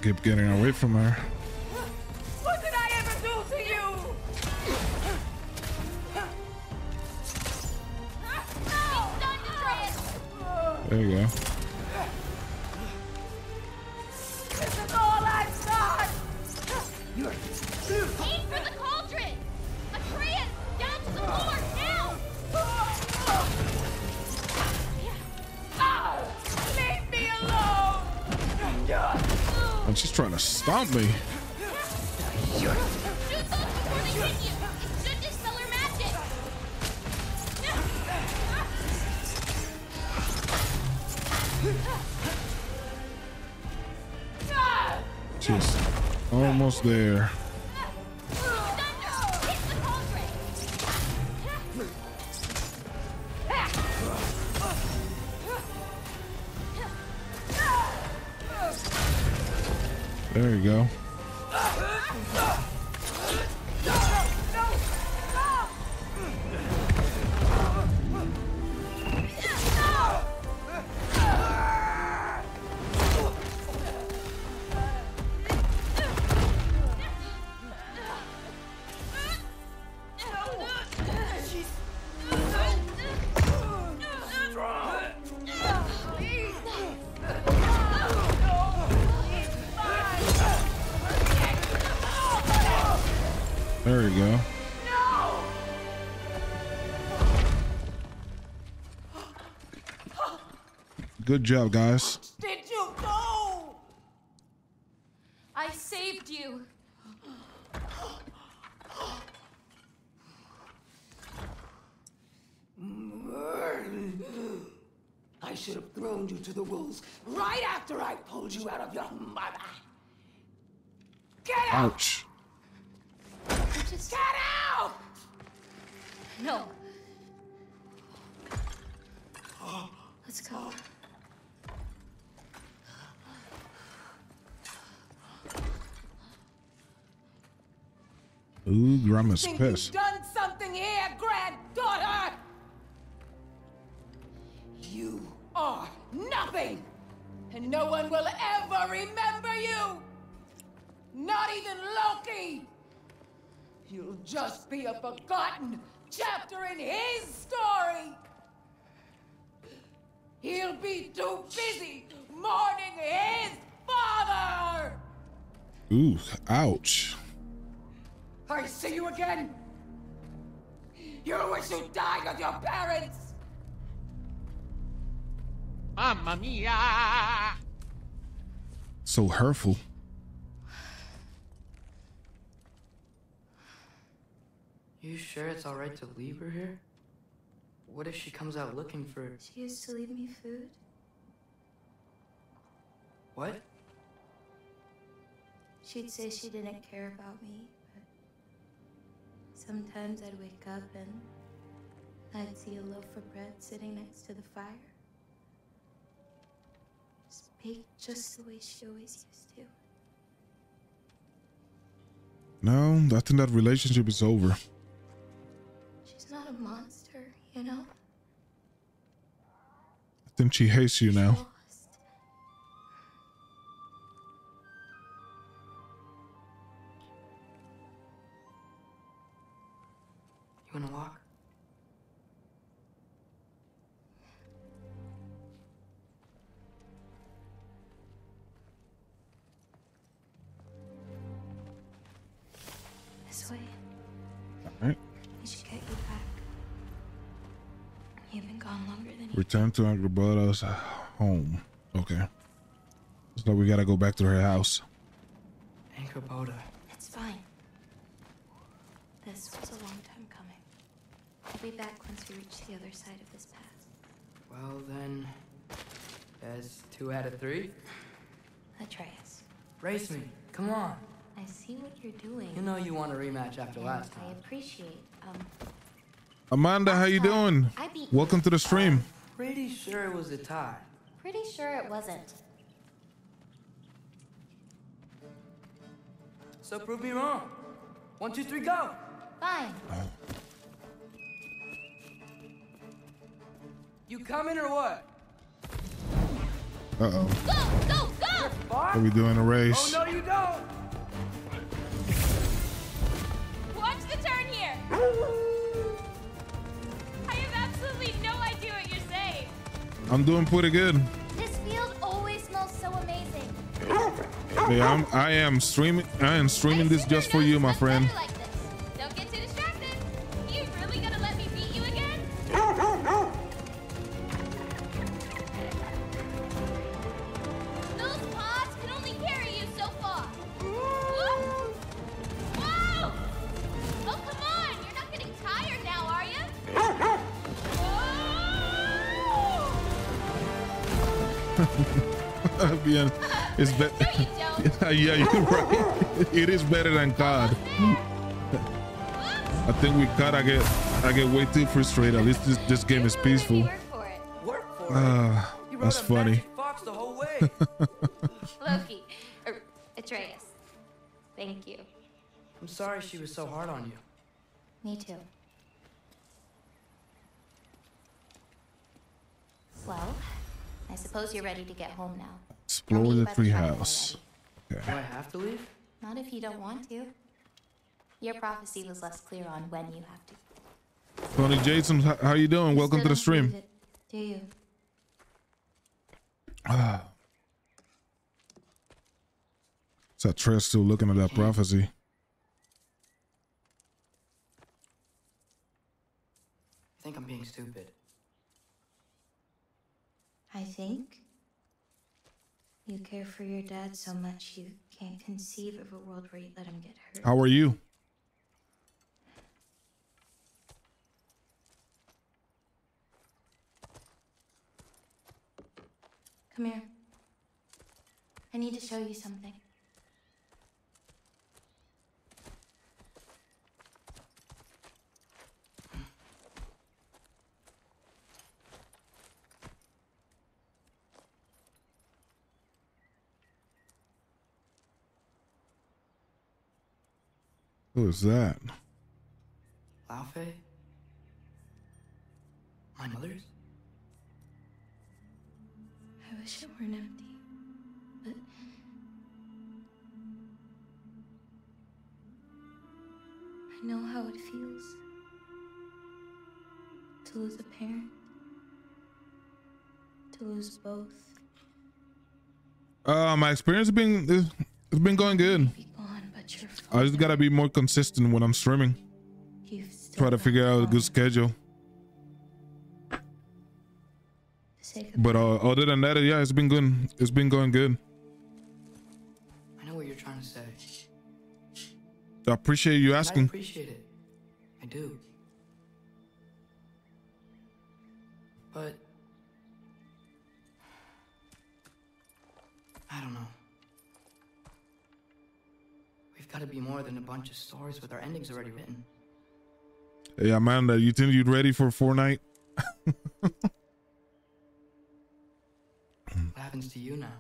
[SPEAKER 4] Keep
[SPEAKER 1] getting away from her.
[SPEAKER 6] Me.
[SPEAKER 1] Good job, guys.
[SPEAKER 6] Did you go?
[SPEAKER 8] I saved you.
[SPEAKER 6] I should have thrown you to the wolves right after I pulled you out of your mother. Get out!
[SPEAKER 1] Ouch.
[SPEAKER 8] Just
[SPEAKER 6] Get out!
[SPEAKER 8] no. Let's go.
[SPEAKER 1] Ooh, Grandma's pissed.
[SPEAKER 6] you've done something here, granddaughter? You are nothing! and no one will ever remember you! Not even Loki! You'll just be a forgotten chapter in his story! He'll be too busy mourning his father!
[SPEAKER 1] Ooh, ouch.
[SPEAKER 6] I see you again! You wish you died with your parents!
[SPEAKER 9] Mamma mia!
[SPEAKER 1] So hurtful.
[SPEAKER 2] You sure it's alright to leave her here? What if she comes out looking for.
[SPEAKER 3] She used to leave me food.
[SPEAKER 2] What?
[SPEAKER 3] She'd say she didn't care about me, but sometimes I'd wake up and I'd see a loaf of bread sitting next to the fire. Baked just the way she always used to.
[SPEAKER 1] No, I think that relationship is over.
[SPEAKER 3] She's not a monster, you know?
[SPEAKER 1] I think she hates you now.
[SPEAKER 2] You wanna walk?
[SPEAKER 3] This way.
[SPEAKER 1] Alright.
[SPEAKER 3] We should get you back. You've been gone longer than you.
[SPEAKER 1] Return to Angrboda's home. Okay. So we gotta go back to her house.
[SPEAKER 2] Angrboda.
[SPEAKER 3] It's fine. This was a long time coming. We'll be back once we reach the other side of this path.
[SPEAKER 2] Well then. That's two out of three.
[SPEAKER 3] Atreus,
[SPEAKER 2] Race me. Come on.
[SPEAKER 3] I see what you're doing.
[SPEAKER 2] You know you want a rematch after
[SPEAKER 3] and
[SPEAKER 2] last
[SPEAKER 3] I appreciate. Um,
[SPEAKER 1] Amanda, how you doing?
[SPEAKER 3] I beat
[SPEAKER 1] Welcome
[SPEAKER 3] you.
[SPEAKER 1] to the stream.
[SPEAKER 2] Pretty sure it was a tie.
[SPEAKER 3] Pretty sure it wasn't.
[SPEAKER 2] So prove me wrong. One, two, three, go.
[SPEAKER 3] Fine.
[SPEAKER 2] You coming or what?
[SPEAKER 1] Uh oh.
[SPEAKER 4] Go, go, go!
[SPEAKER 1] Are we doing a race?
[SPEAKER 2] Oh no, you don't.
[SPEAKER 4] Watch the turn here! I have absolutely no idea what you're saying.
[SPEAKER 1] I'm doing pretty good.
[SPEAKER 4] This field always smells so amazing.
[SPEAKER 1] Yeah, I'm, I am streaming. I am streaming this just for you, my friend.
[SPEAKER 4] Like
[SPEAKER 1] It's better.
[SPEAKER 4] No,
[SPEAKER 1] yeah, you're right. It is better than COD. I think with COD, I get I get way too frustrated. At least this, this game is peaceful.
[SPEAKER 3] Work for it.
[SPEAKER 2] Work for it.
[SPEAKER 1] Ah,
[SPEAKER 2] You
[SPEAKER 1] that's funny.
[SPEAKER 2] magic fox the.
[SPEAKER 3] Loki, or Atreus. Thank you.
[SPEAKER 2] I'm sorry she was so hard on you.
[SPEAKER 3] Me too. Well, I suppose you're ready to get home now.
[SPEAKER 1] Explore the
[SPEAKER 3] you by shrine when you're
[SPEAKER 1] treehouse.
[SPEAKER 2] Do I have to leave?
[SPEAKER 3] Not if you don't want to. Your prophecy was less clear on when you have to.
[SPEAKER 1] Tony Jason, h- how you doing?
[SPEAKER 3] You
[SPEAKER 1] Welcome
[SPEAKER 3] still
[SPEAKER 1] to the stream.
[SPEAKER 3] believe it, Do you?
[SPEAKER 1] Ah. So Tress still looking at that prophecy.
[SPEAKER 2] I think I'm being stupid.
[SPEAKER 3] I think you care for your dad so much you can't conceive of a world where you let him get hurt.
[SPEAKER 1] How are you?
[SPEAKER 3] Come here. I need to show you something.
[SPEAKER 1] Who is that?
[SPEAKER 2] Laufey? My mother's?
[SPEAKER 3] I wish it weren't empty. but I know how it feels to lose a parent, to lose both.
[SPEAKER 1] Uh, my experience has been it's, it's been going good.
[SPEAKER 3] Be gone, but you're
[SPEAKER 1] I just gotta be more consistent when I'm streaming. Try to figure out a good schedule.
[SPEAKER 3] to say goodbye.
[SPEAKER 1] But uh, other than that, yeah, it's been good. It's been going good.
[SPEAKER 2] I know what you're trying to say.
[SPEAKER 1] I appreciate you
[SPEAKER 2] and I
[SPEAKER 1] asking.
[SPEAKER 2] appreciate it. I do. But I don't know. We've got to be more than a bunch of stories with our endings already written.
[SPEAKER 1] Hey, Amanda, you think you'd ready for Fortnite?
[SPEAKER 2] What happens to you now?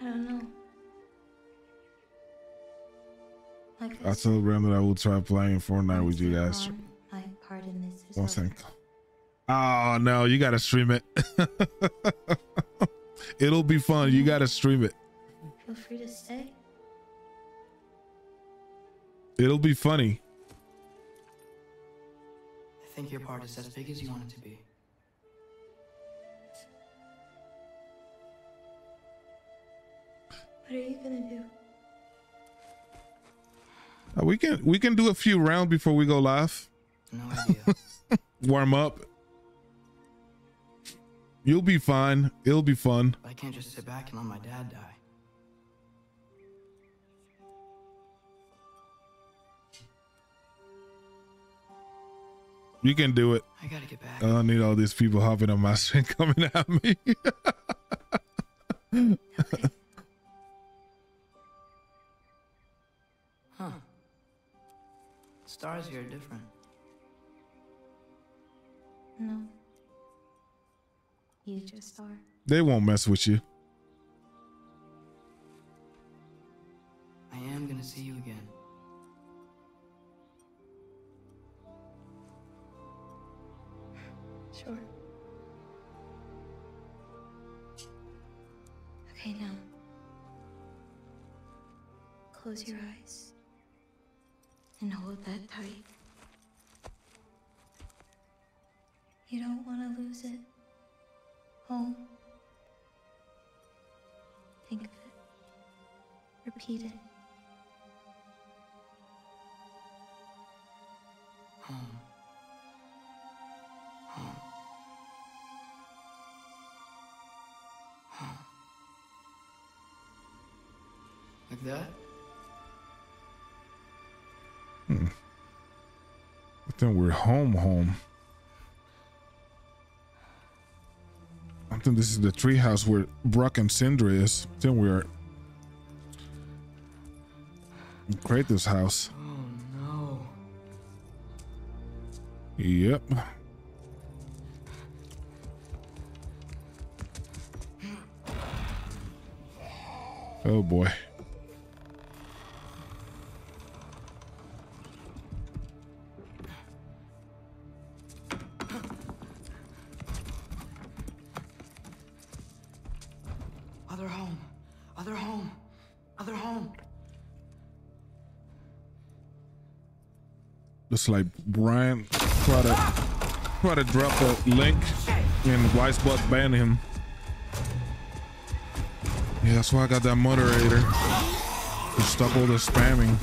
[SPEAKER 3] I don't know. Like
[SPEAKER 1] I told Brandon I will try playing Fortnite with you guys.
[SPEAKER 3] My part
[SPEAKER 1] Oh no, you gotta stream it. It'll be fun. You gotta stream it.
[SPEAKER 3] Feel free to stay.
[SPEAKER 1] It'll be funny.
[SPEAKER 2] I think your part is as big as you want it to be.
[SPEAKER 3] What are you gonna do?
[SPEAKER 1] Uh, we can we can do a few rounds before we go live.
[SPEAKER 2] No idea.
[SPEAKER 1] Warm up. You'll be fine. It'll be fun.
[SPEAKER 2] I can't just sit back and let my dad die.
[SPEAKER 1] You can do it.
[SPEAKER 2] I gotta get back.
[SPEAKER 1] I don't need all these people hopping on my screen coming at me.
[SPEAKER 2] Huh. Stars here are different.
[SPEAKER 3] No. You just are.
[SPEAKER 1] they won't mess with you.
[SPEAKER 2] I am gonna see you again.
[SPEAKER 3] Sure. Okay, now. Close your eyes. And hold that tight. You don't want to lose it. Home. Think of it. Repeat it.
[SPEAKER 2] Home. Home. Home. Like that? Hmm.
[SPEAKER 1] I think we're home, home. This is the treehouse where Brok and Sindri is. Then we're in Kratos' house.
[SPEAKER 2] Oh no.
[SPEAKER 1] Yep. Oh boy. Like Brian try to try to drop the link and Weisbuck banned him. Yeah, that's why I got that moderator. To stop all the spamming.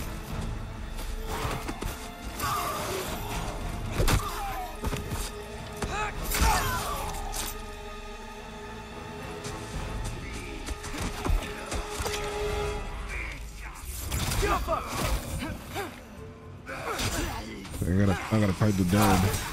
[SPEAKER 1] The dead.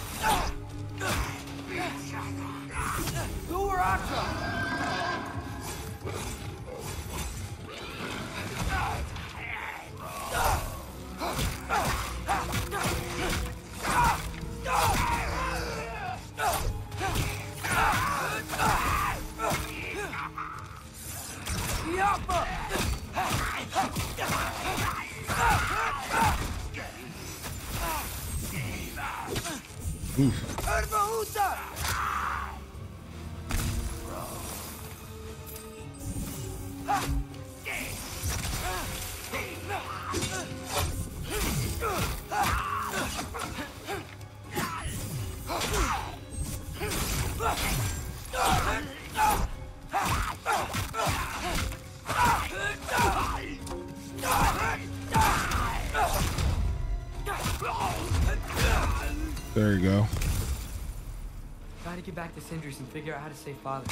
[SPEAKER 2] Save Father.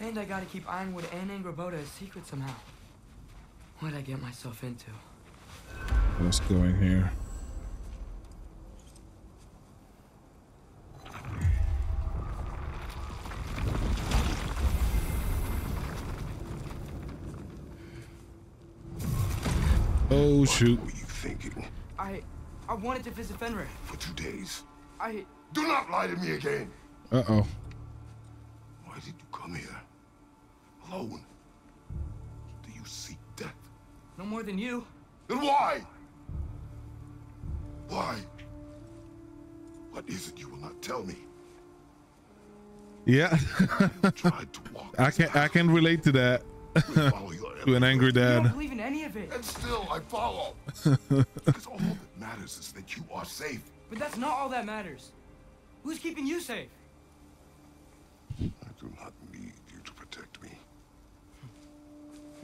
[SPEAKER 2] And I gotta keep Ironwood and Angrboda a secret somehow. What'd I get myself into?
[SPEAKER 1] Let's go in here. Oh shoot.
[SPEAKER 10] What were you thinking?
[SPEAKER 2] I... I wanted to visit Fenrir.
[SPEAKER 10] For two days.
[SPEAKER 2] I...
[SPEAKER 10] Do not lie to me again.
[SPEAKER 1] Uh-oh.
[SPEAKER 10] Why Alone? Do you seek death?
[SPEAKER 2] No more than you.
[SPEAKER 10] Then why? Why? What is it you will not tell me?
[SPEAKER 1] Yeah.
[SPEAKER 10] Tried to walk
[SPEAKER 1] I can I
[SPEAKER 10] path.
[SPEAKER 1] can relate to that.
[SPEAKER 10] We follow your
[SPEAKER 1] to an angry
[SPEAKER 2] You don't
[SPEAKER 1] dad.
[SPEAKER 2] believe in any of it.
[SPEAKER 10] And still I follow. because all that matters is that you are safe.
[SPEAKER 2] But that's not all that matters. Who's keeping you safe?
[SPEAKER 10] I do not need you to protect me.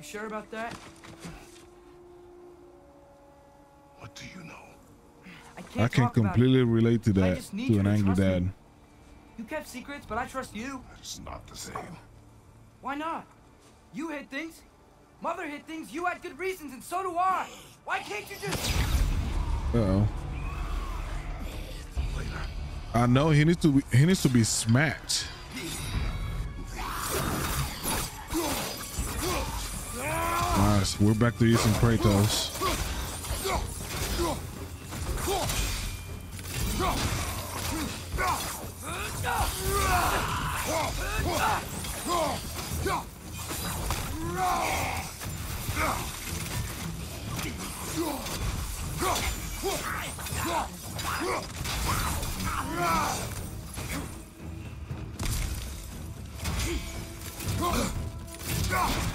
[SPEAKER 2] You sure about that?
[SPEAKER 10] What do you know?
[SPEAKER 2] I can't
[SPEAKER 1] I can
[SPEAKER 2] talk about it.
[SPEAKER 1] completely relate to that. To an
[SPEAKER 2] to
[SPEAKER 1] angry
[SPEAKER 2] trust me.
[SPEAKER 1] dad.
[SPEAKER 2] You kept secrets, but I trust you.
[SPEAKER 10] It's not the same.
[SPEAKER 2] Why not? You hid things. Mother hid things. You had good reasons, and so do I. Why can't you just...
[SPEAKER 1] Uh-oh. I know he needs to be he needs to be smacked. Nice. We're back to using Kratos.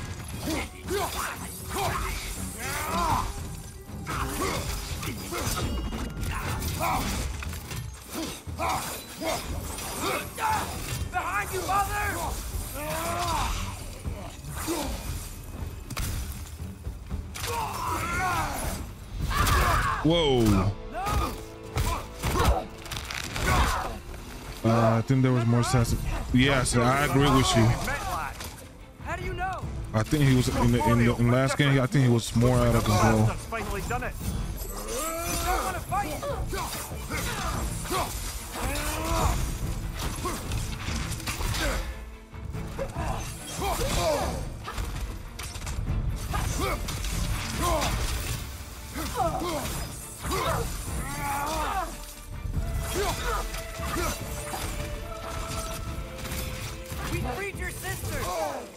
[SPEAKER 2] Behind you, Mother!
[SPEAKER 1] Whoa. Uh, I think there was more sense. Yes, I agree with you. I think he was in the in the in last game. I think he was more out of control.
[SPEAKER 2] We freed your sister.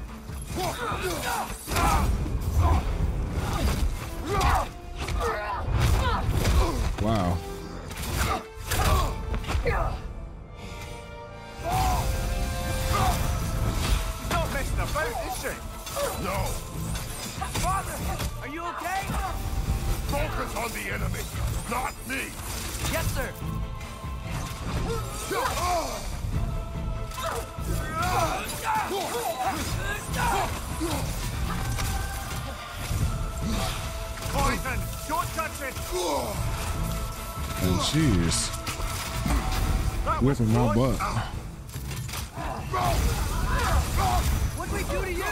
[SPEAKER 2] we beat
[SPEAKER 1] jeez. Whipping my butt.
[SPEAKER 2] What'd we do to you?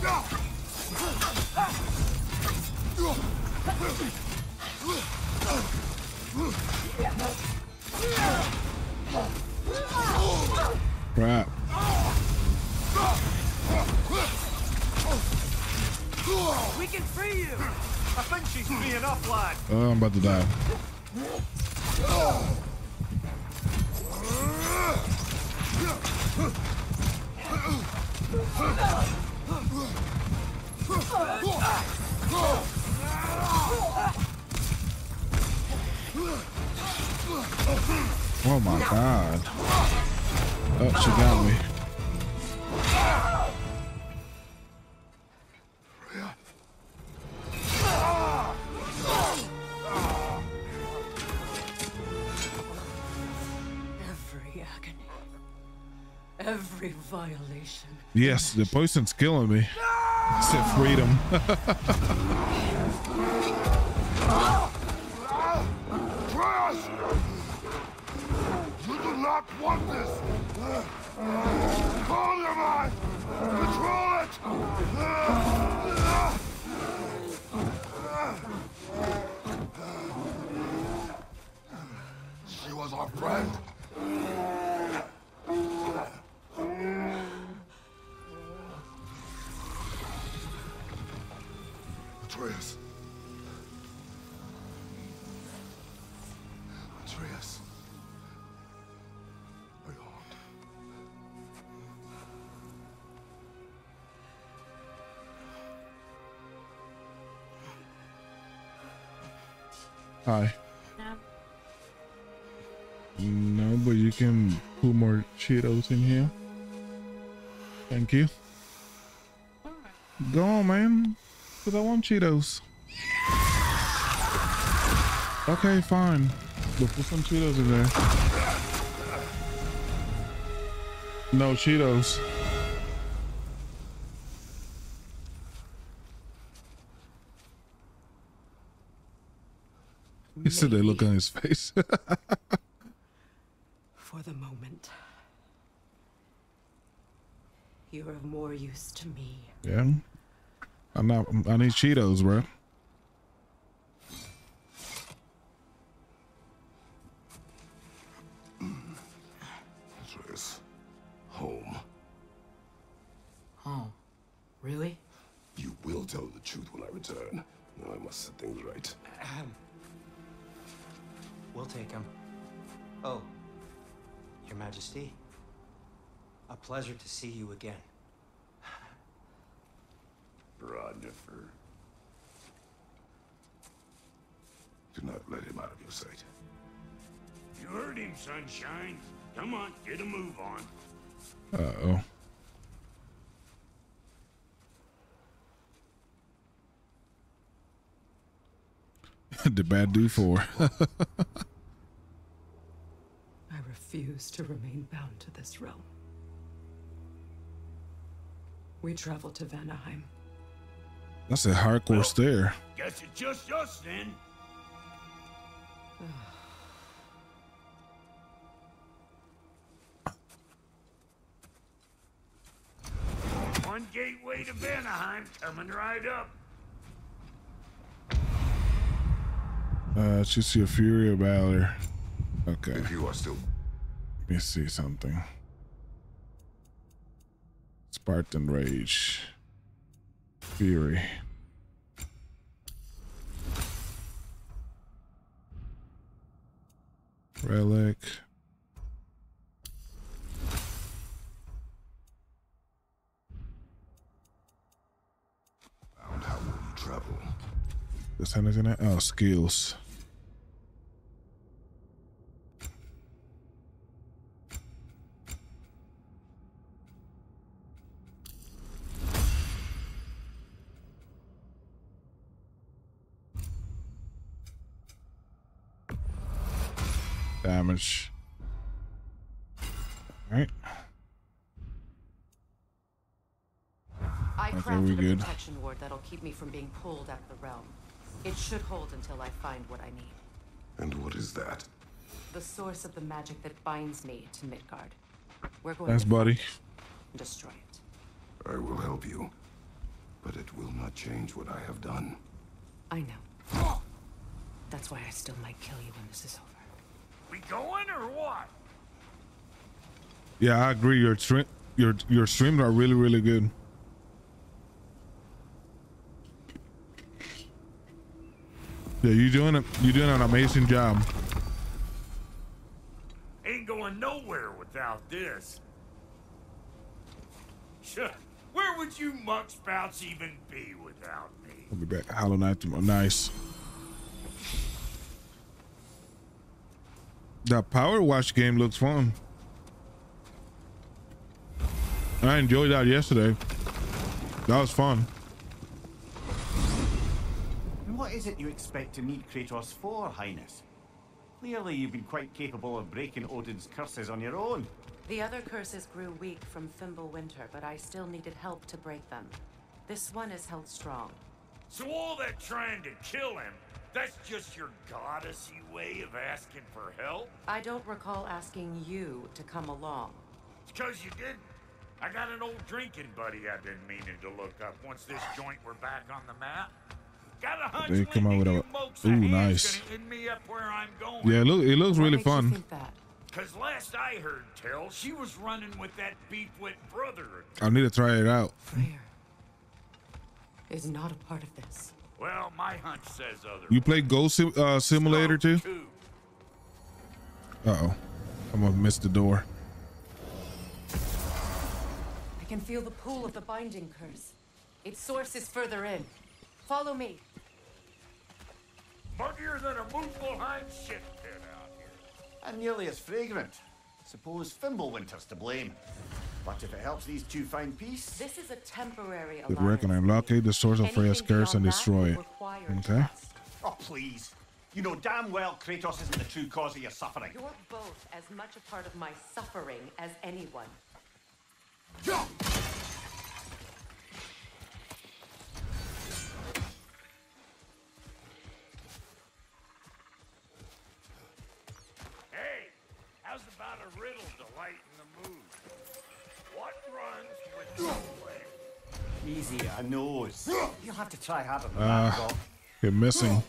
[SPEAKER 1] Crap. Oh, I'm about to die. Yes, the poison's killing me. Said freedom. Thank you. Go on, man. Because I want Cheetos. Okay, fine. But put some Cheetos in there. No Cheetos. You see the look on his face.
[SPEAKER 6] For the moment. You're of more use to me.
[SPEAKER 1] yeah. I'm not. I need Cheetos, bro.
[SPEAKER 11] See you again.
[SPEAKER 10] Brodnifer. Do not let him out of your sight.
[SPEAKER 12] You heard him, Sunshine. Come on, get a move on.
[SPEAKER 1] Uh oh. the bad dude four.
[SPEAKER 6] I refuse to remain bound to this realm. We travel to Vanaheim.
[SPEAKER 1] That's a hardcore stare.
[SPEAKER 12] Guess it's just us then. One gateway to Vanaheim coming right up.
[SPEAKER 1] Uh, should see a Fury of Valor. Okay.
[SPEAKER 10] If you are still
[SPEAKER 1] Let me see something. Spartan Rage. Fury. Relic.
[SPEAKER 10] bound, how will you travel?
[SPEAKER 1] This anything? in it? Oh, skills. Damage. Alright.
[SPEAKER 13] I
[SPEAKER 1] Okay,
[SPEAKER 13] crafted
[SPEAKER 1] we
[SPEAKER 13] a
[SPEAKER 1] good.
[SPEAKER 13] protection ward that'll keep me from being pulled out of the realm. It should hold until I find what I need.
[SPEAKER 10] And what is that?
[SPEAKER 13] The source of the magic that binds me to Midgard. We're going
[SPEAKER 1] Thanks,
[SPEAKER 13] to
[SPEAKER 1] buddy.
[SPEAKER 13] find it and destroy it.
[SPEAKER 10] I will help you, but it will not change what I have done.
[SPEAKER 13] I know. That's why I still might kill you when this is over.
[SPEAKER 12] We going or what?
[SPEAKER 1] Yeah, I agree. Your stream, your your streams are really really good. Yeah, you doing it. You doing an amazing job.
[SPEAKER 12] Ain't going nowhere without this. Sure. Where would you muckspouts even be without me?
[SPEAKER 1] I'll be back. Hollow Knight tomorrow. Nice. That Power Wash game looks fun. I enjoyed that yesterday. That was fun.
[SPEAKER 14] And what is it you expect to need Kratos for, Highness? Clearly you've been quite capable of breaking Odin's curses on your own.
[SPEAKER 13] The other curses grew weak from Fimbulwinter, but I still needed help to break them. This one is held strong.
[SPEAKER 12] So all that trying to kill him, that's just your goddessy way of asking for help?
[SPEAKER 13] I don't recall asking you to come along.
[SPEAKER 12] It's cause you did. I got an old drinking buddy I've been meaning to look up once this joint were back on the map. Got a hunch
[SPEAKER 1] They come out with a ooh nice.
[SPEAKER 12] gonna end me up where I'm going.
[SPEAKER 1] Yeah, look, it looks really fun.
[SPEAKER 12] Cause last I heard tell, she was running with that beefwit brother.
[SPEAKER 1] I need to try it out.
[SPEAKER 13] Is not a part of this.
[SPEAKER 12] Well, my hunch says other.
[SPEAKER 1] You play Ghost Sim- uh, Simulator too? Uh oh, I'm gonna miss the door.
[SPEAKER 13] I can feel the pull of the binding curse. Its source is further in. Follow me.
[SPEAKER 12] Muggier than a Muspelheim shit pit out here.
[SPEAKER 14] And nearly as fragrant. Suppose Fimbulwinter's to blame. But if it helps these two find peace...
[SPEAKER 13] This is a temporary
[SPEAKER 1] The Reckoning. Locate the source of Freya's curse and destroy it. Okay.
[SPEAKER 14] Oh, please. You know damn well Kratos isn't the true cause of your suffering.
[SPEAKER 13] You're both as much a part of my suffering as anyone.
[SPEAKER 12] Way?
[SPEAKER 14] Easy, I knows. You'll have to try harder than
[SPEAKER 1] Uh,
[SPEAKER 14] that,
[SPEAKER 1] you're missing.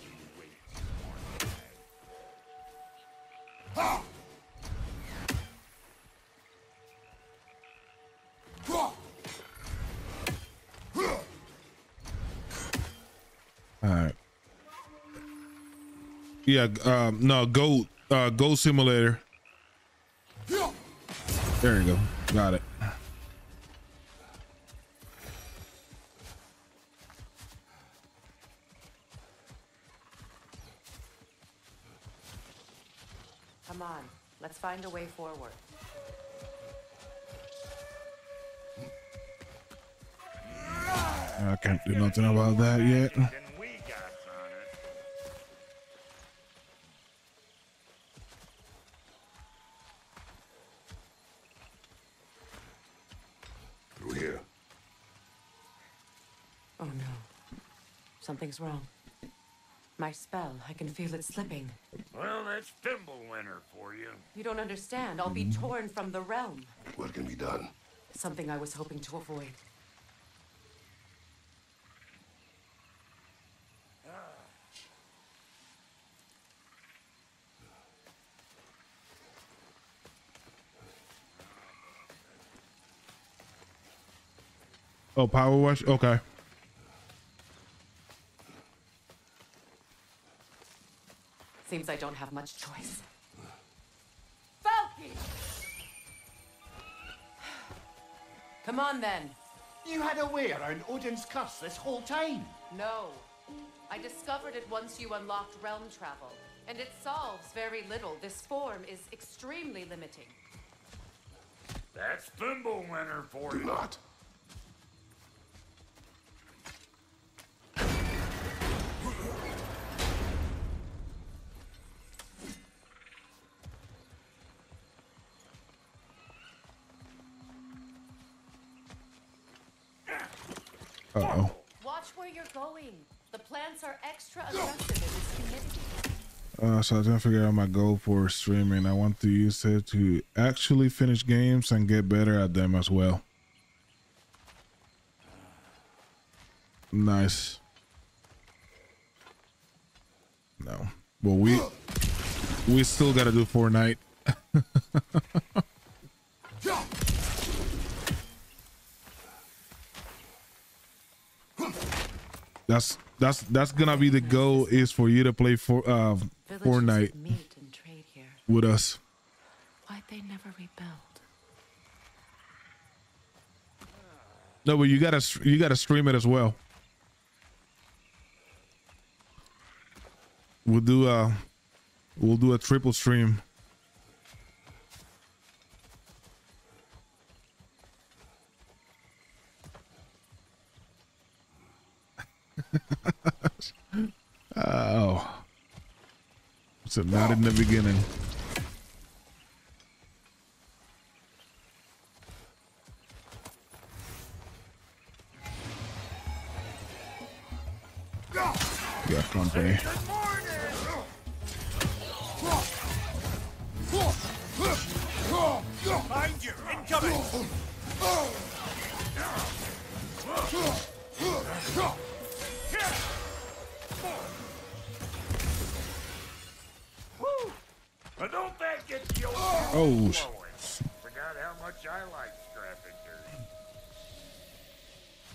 [SPEAKER 1] All right. Yeah. Um. No. Go. Uh. Go simulator. There you go. Got it.
[SPEAKER 13] Let's find a way forward.
[SPEAKER 1] I can't do nothing about that yet.
[SPEAKER 10] Through here.
[SPEAKER 13] Oh no. Something's wrong. My spell, I can feel it slipping.
[SPEAKER 12] Well, that's Fimbulwinter for you.
[SPEAKER 13] You don't understand. I'll be torn from the realm.
[SPEAKER 10] What can be done?
[SPEAKER 13] Something I was hoping to avoid.
[SPEAKER 1] Oh, power wash. Okay.
[SPEAKER 13] Seems I don't have much choice.
[SPEAKER 6] Falky!
[SPEAKER 13] Come on then.
[SPEAKER 14] You had a way around Odin's curse this whole time.
[SPEAKER 13] No. I discovered it once you unlocked realm travel. And it solves very little. This form is extremely limiting.
[SPEAKER 12] That's Fimbulwinter for
[SPEAKER 10] Do
[SPEAKER 12] you.
[SPEAKER 10] not.
[SPEAKER 13] Going. The plants are extra aggressive in this humidity.
[SPEAKER 1] Uh, so I didn't figure out my goal for streaming. I want to use it to actually finish games and get better at them as well. Nice. No. Well, we we still got to do Fortnite. that's that's that's gonna be the goal is for you to play for uh Fortnite
[SPEAKER 13] meet and trade here.
[SPEAKER 1] with us.
[SPEAKER 13] Why'd they never rebuild?
[SPEAKER 1] No, but you gotta you gotta stream it as well. We'll do a we'll do a triple stream. Oh, so not in the beginning. Yeah, company.
[SPEAKER 12] Behind you! Incoming!
[SPEAKER 1] Oh,
[SPEAKER 12] Forgot how much I like.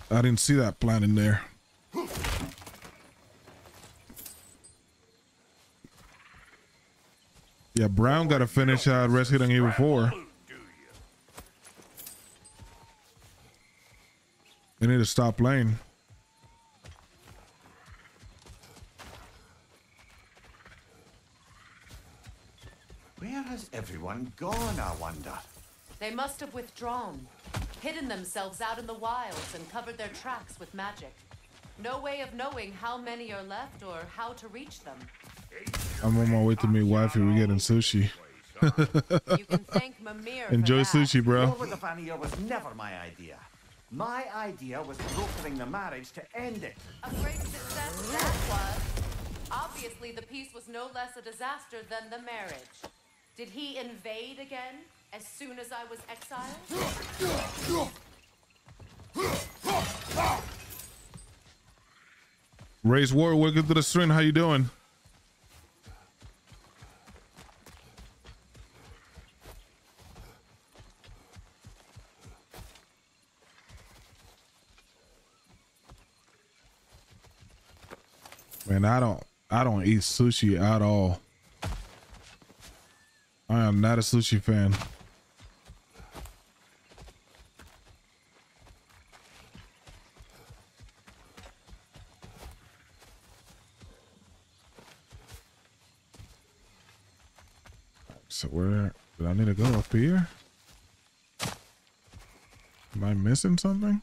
[SPEAKER 1] I didn't see that plan in there. Yeah, Brown got to finish uh, Resident Evil 4. They need to stop playing.
[SPEAKER 14] Has everyone gone, I wonder?
[SPEAKER 13] They must have withdrawn, hidden themselves out in the wilds, and covered their tracks with magic. No way of knowing how many are left or how to reach them.
[SPEAKER 1] I'm on my way to meet wifey. We're getting sushi.
[SPEAKER 13] You can thank Mimir.
[SPEAKER 1] Enjoy
[SPEAKER 13] that.
[SPEAKER 1] sushi, bro.
[SPEAKER 14] Over the Vanir was never my idea. My idea was brokering the marriage to end it.
[SPEAKER 13] A great success that was. Obviously, the peace was no less a disaster than the marriage. Did he invade again as soon as I was exiled?
[SPEAKER 1] Raise War, welcome to the stream. How you doing? Man, I don't I don't eat sushi at all. I am not a sushi fan. So where did I need to go up here? Am I missing something?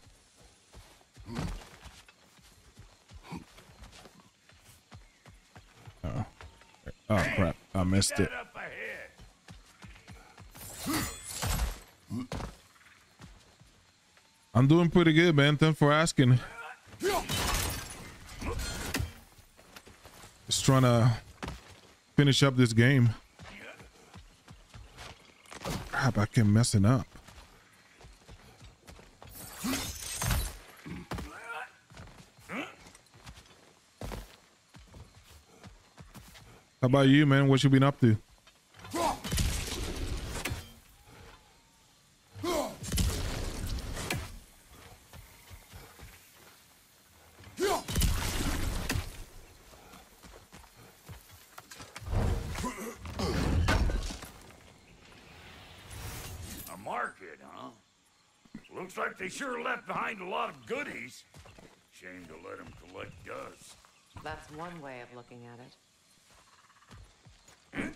[SPEAKER 1] Oh. Oh crap. I missed it. I'm doing pretty good, man. Thanks for asking. Just trying to finish up this game. Crap, I kept messing up. How about you, man? What you been up to?
[SPEAKER 12] A market, huh? Looks like they sure left behind a lot of goodies. Shame to let them collect dust.
[SPEAKER 13] That's one way of looking at it. Hmm?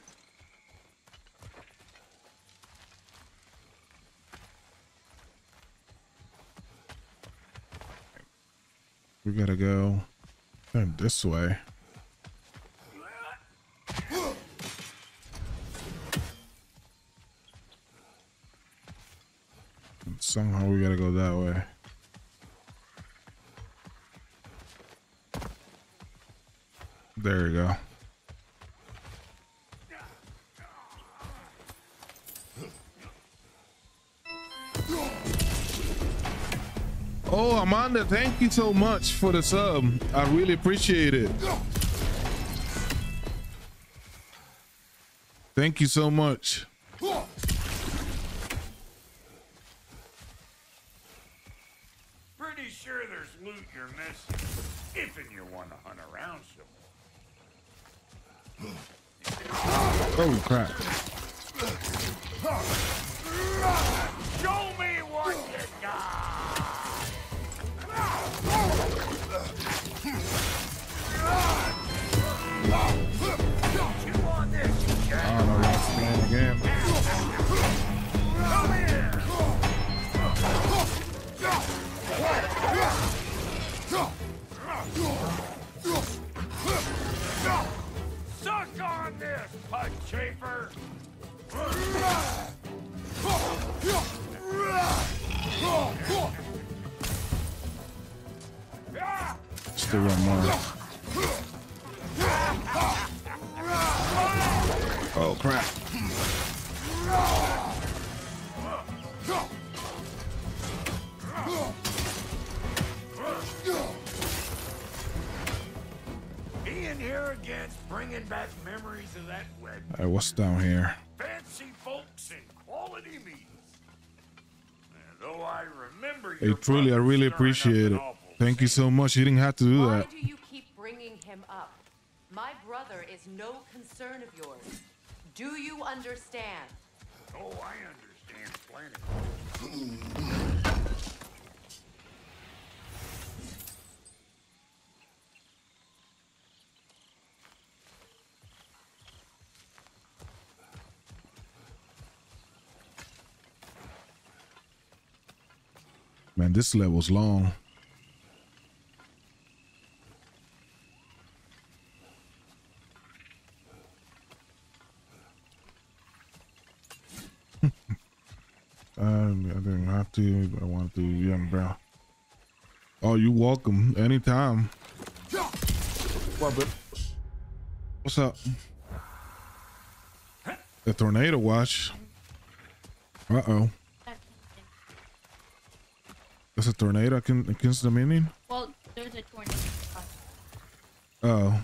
[SPEAKER 1] We gotta go turn this way. Thank you so much for the sub. I really appreciate it. Thank you so much. Appreciate it. Thank you so much. You didn't have to do
[SPEAKER 13] Why
[SPEAKER 1] that.
[SPEAKER 13] do you keep bringing him up? My brother is no concern of yours. Do you understand?
[SPEAKER 12] Oh, I understand plenty.
[SPEAKER 1] Man, this level's long. Um, I didn't have to. but I wanted to. Yeah, bro. Oh, you welcome anytime. What, what's up? The tornado watch. Uh oh. That's a tornado against against the minion.
[SPEAKER 15] Well, there's a tornado.
[SPEAKER 1] Oh.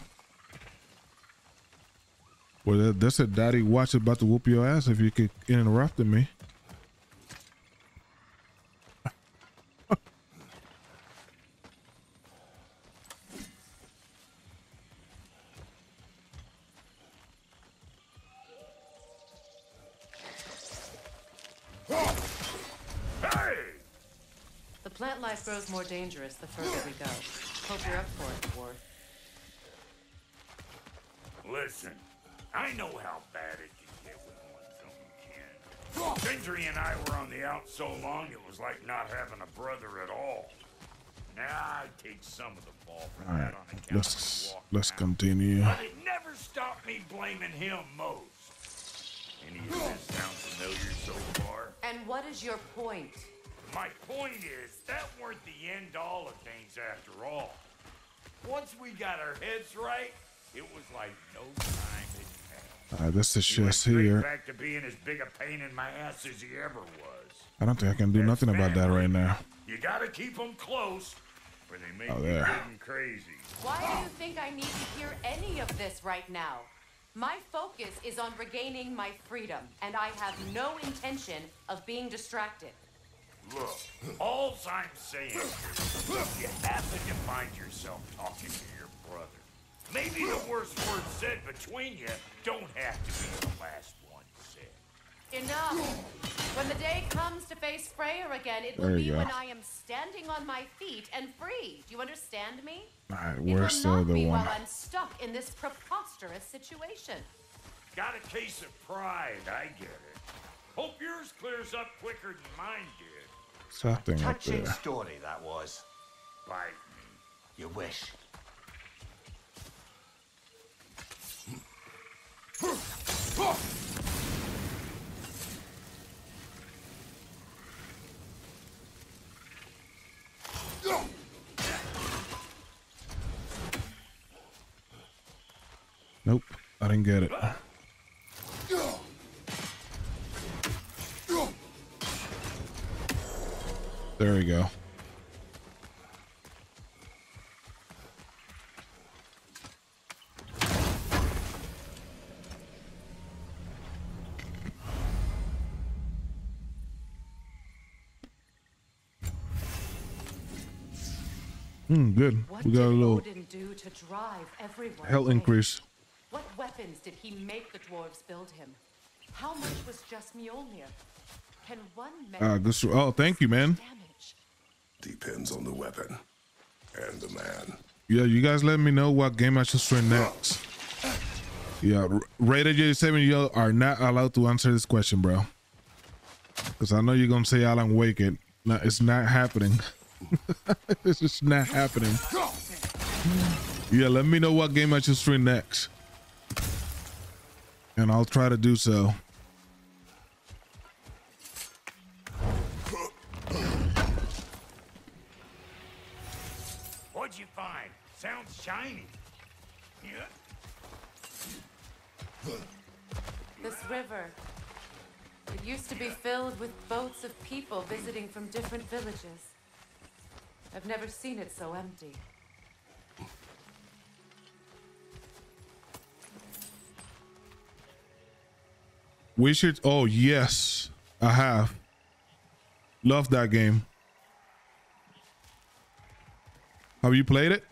[SPEAKER 1] Well, that's a daddy watch about to whoop your ass if you keep interrupting me. Let's continue.
[SPEAKER 12] But it never stopped me blaming him most. Any of this sound familiar so far?
[SPEAKER 13] And what is your point?
[SPEAKER 12] My point is, that weren't the end all of things after all. Once we got our heads right, it was like no time had passed.
[SPEAKER 1] Uh, this is
[SPEAKER 12] He went
[SPEAKER 1] just here.
[SPEAKER 12] back to being as big a pain in my ass as he ever was.
[SPEAKER 1] I don't think I can do nothing about that right now.
[SPEAKER 12] You gotta keep them close, or they make
[SPEAKER 1] Oh,
[SPEAKER 12] you
[SPEAKER 1] there.
[SPEAKER 12] good and crazy.
[SPEAKER 13] Why do you think I need to hear any of this right now? My focus is on regaining my freedom, and I have no intention of being distracted.
[SPEAKER 12] Look, all I'm saying is, you happen to find yourself talking to your brother. Maybe the worst words said between you don't have to be the last.
[SPEAKER 13] Enough! When the day comes to face Freya again, it will be
[SPEAKER 1] go.
[SPEAKER 13] when I am standing on my feet and free. Do you understand me?
[SPEAKER 1] All right,
[SPEAKER 13] It
[SPEAKER 1] where's the
[SPEAKER 13] will not
[SPEAKER 1] other
[SPEAKER 13] be
[SPEAKER 1] one?
[SPEAKER 13] while I'm stuck in this preposterous situation.
[SPEAKER 12] Got a case of pride, I get it. Hope yours clears up quicker than mine did.
[SPEAKER 1] Something up
[SPEAKER 14] Touching
[SPEAKER 1] there.
[SPEAKER 14] story that was.
[SPEAKER 12] Bite
[SPEAKER 14] You wish.
[SPEAKER 1] Nope, I didn't get it. There we go. Good.
[SPEAKER 13] What
[SPEAKER 1] we got a little
[SPEAKER 13] Odin do to drive everyone
[SPEAKER 1] health
[SPEAKER 13] away?
[SPEAKER 1] increase.
[SPEAKER 13] What weapons did he make the dwarves build him? How much was just Mjolnir? Can one man
[SPEAKER 1] Uh, good. Oh, thank you, man.
[SPEAKER 10] Depends on the weapon and the man.
[SPEAKER 1] Yeah, you guys let me know what game I should stream next. Yeah, R- Rated J7, you are not allowed to answer this question, bro. Because I know you're gonna say Alan Wake it. No, it's not happening. it's just not happening. Yeah, let me know what game I should stream next. And I'll try to do so.
[SPEAKER 12] What'd you find? Sounds shiny.
[SPEAKER 13] This river. It used to be filled with boats of people visiting from different villages. I've never seen it so empty.
[SPEAKER 1] We should. Oh yes, I have. Love that game. Have you played it?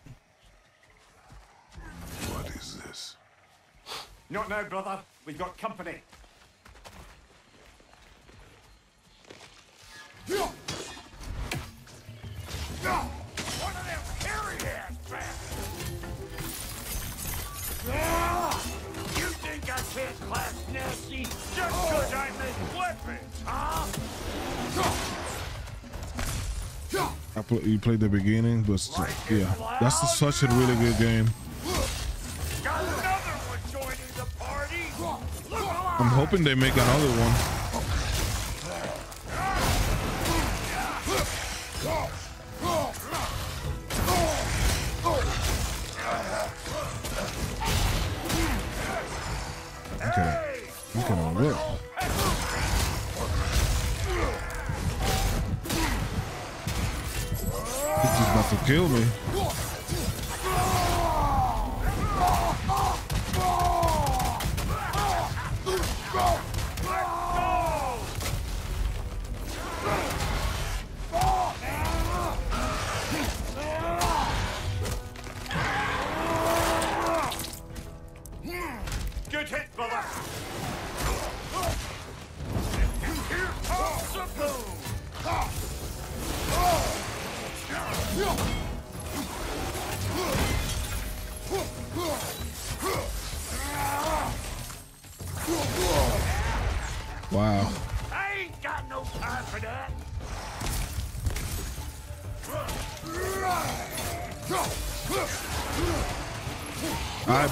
[SPEAKER 10] What is this?
[SPEAKER 14] Not now, brother. We've got company.
[SPEAKER 12] I
[SPEAKER 1] play, you played the beginning, but s- yeah, that's a- such a really good game.
[SPEAKER 12] Got one the party.
[SPEAKER 1] I'm hoping they make another one. All. He's just about to kill me.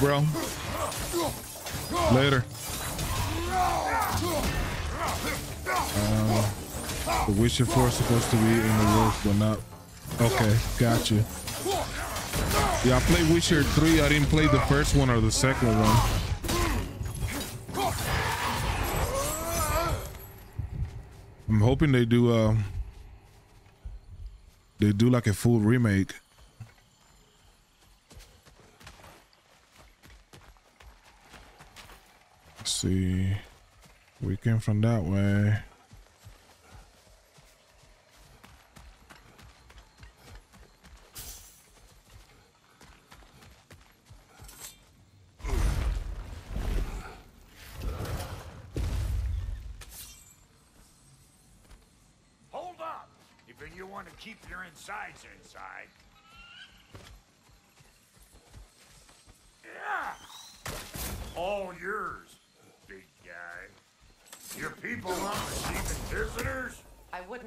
[SPEAKER 1] Bro. Later. Uh, the 4 is supposed to be in the works, but not. Okay, got you. Yeah, I played Witcher 3. I didn't play the first one or the second one. I'm hoping they do. Uh, they do like a full remake. Let's see. We from that way.
[SPEAKER 12] Hold up. If you want to keep your insides inside. Yeah. All yours, big guy. Your people aren't receiving visitors?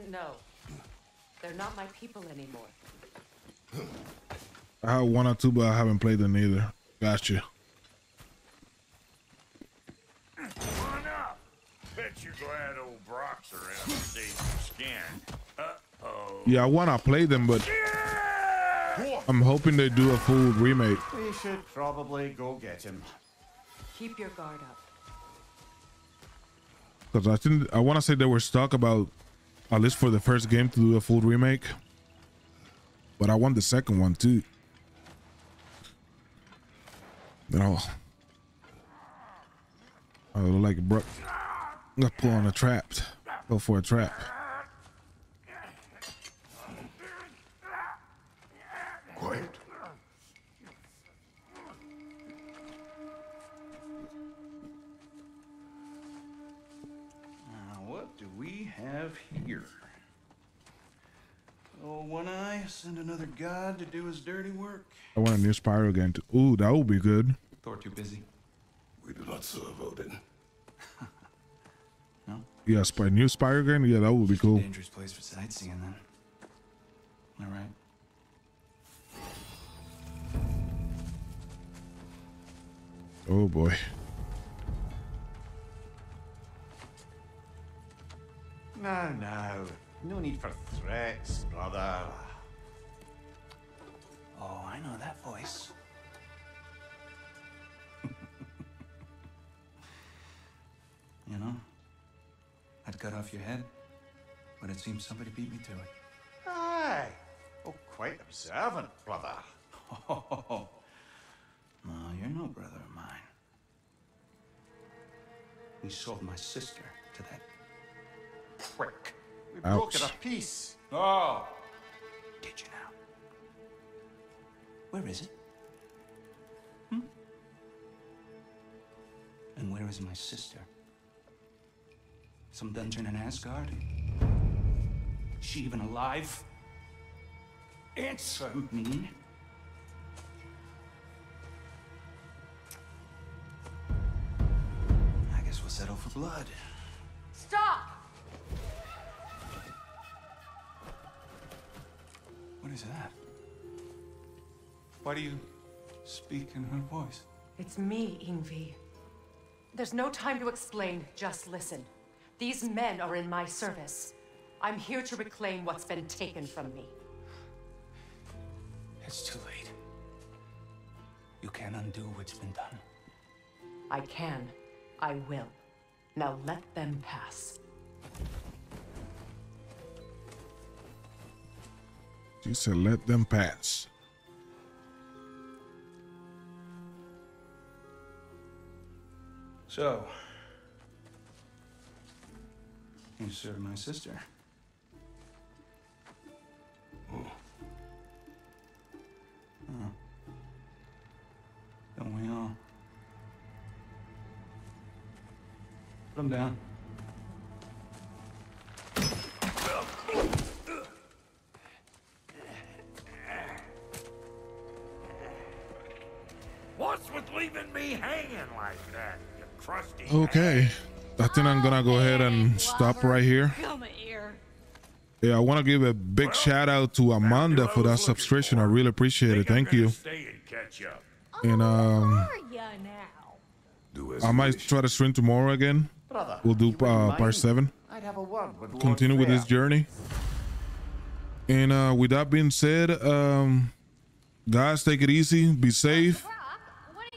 [SPEAKER 13] I wouldn't know. They're not my people anymore.
[SPEAKER 1] I have one or two, but I haven't played them either. Gotcha.
[SPEAKER 12] Come on up. Bet you're glad old Brok's around to save your skin. Uh-oh.
[SPEAKER 1] Yeah, I want to play them, but I'm hoping they do a full remake.
[SPEAKER 14] We should probably go get him.
[SPEAKER 13] Keep your guard up.
[SPEAKER 1] Because I think I want to say they were stuck about at least for the first game to do a full remake. But I want the second one too. No. I look like bro. Gonna pull on a trap. Go for a trap.
[SPEAKER 15] Have here? Oh, one eye, send another god to do his dirty work.
[SPEAKER 1] I want a new Spyro game. To, ooh, that would be good.
[SPEAKER 15] Thor too busy.
[SPEAKER 10] We do not serve Odin. no?
[SPEAKER 1] Yeah, spy new Spyro game. Yeah, that would be cool.
[SPEAKER 15] Dangerous place for sightseeing then. All right.
[SPEAKER 1] Oh boy.
[SPEAKER 14] No, no. No need for threats, brother.
[SPEAKER 15] Oh, I know that voice. you know, I'd cut off your head, but it seems somebody beat me to it.
[SPEAKER 14] Aye. Oh, quite observant, brother.
[SPEAKER 15] Oh, no, you're no brother of mine. We sold my sister to that prick.
[SPEAKER 14] We broke it a piece.
[SPEAKER 15] Oh. Did you now? Where is it? Hmm? And where is my sister? Some dungeon in Asgard? Is she even alive? Answer me. I guess we'll settle for blood.
[SPEAKER 6] Stop!
[SPEAKER 15] What is that? Why do you speak in her voice?
[SPEAKER 6] It's me, Ingvi. There's no time to explain, just listen. These men are in my service. I'm here to reclaim what's been taken from me.
[SPEAKER 15] It's too late. You can't undo what's been done.
[SPEAKER 6] I can. I will. Now let them pass.
[SPEAKER 1] She said, "Let them pass."
[SPEAKER 15] So, you served my sister.
[SPEAKER 10] Oh.
[SPEAKER 15] Don't we all? Put him down.
[SPEAKER 12] With leaving me hanging like that, you crusty
[SPEAKER 1] Okay, I think I'm gonna go ahead and stop right here. Yeah, I want to give a big shout out to Amanda for that subscription. I really appreciate it. Thank you.
[SPEAKER 12] And.
[SPEAKER 1] And um,
[SPEAKER 4] Are ya now?
[SPEAKER 10] Do as
[SPEAKER 1] I might try to stream tomorrow again.
[SPEAKER 14] Brother,
[SPEAKER 1] We'll do
[SPEAKER 14] you
[SPEAKER 1] uh, part seven.
[SPEAKER 14] I'd have a word with
[SPEAKER 1] Continue with this journey. And uh, with that being said, um, guys, take it easy, be safe,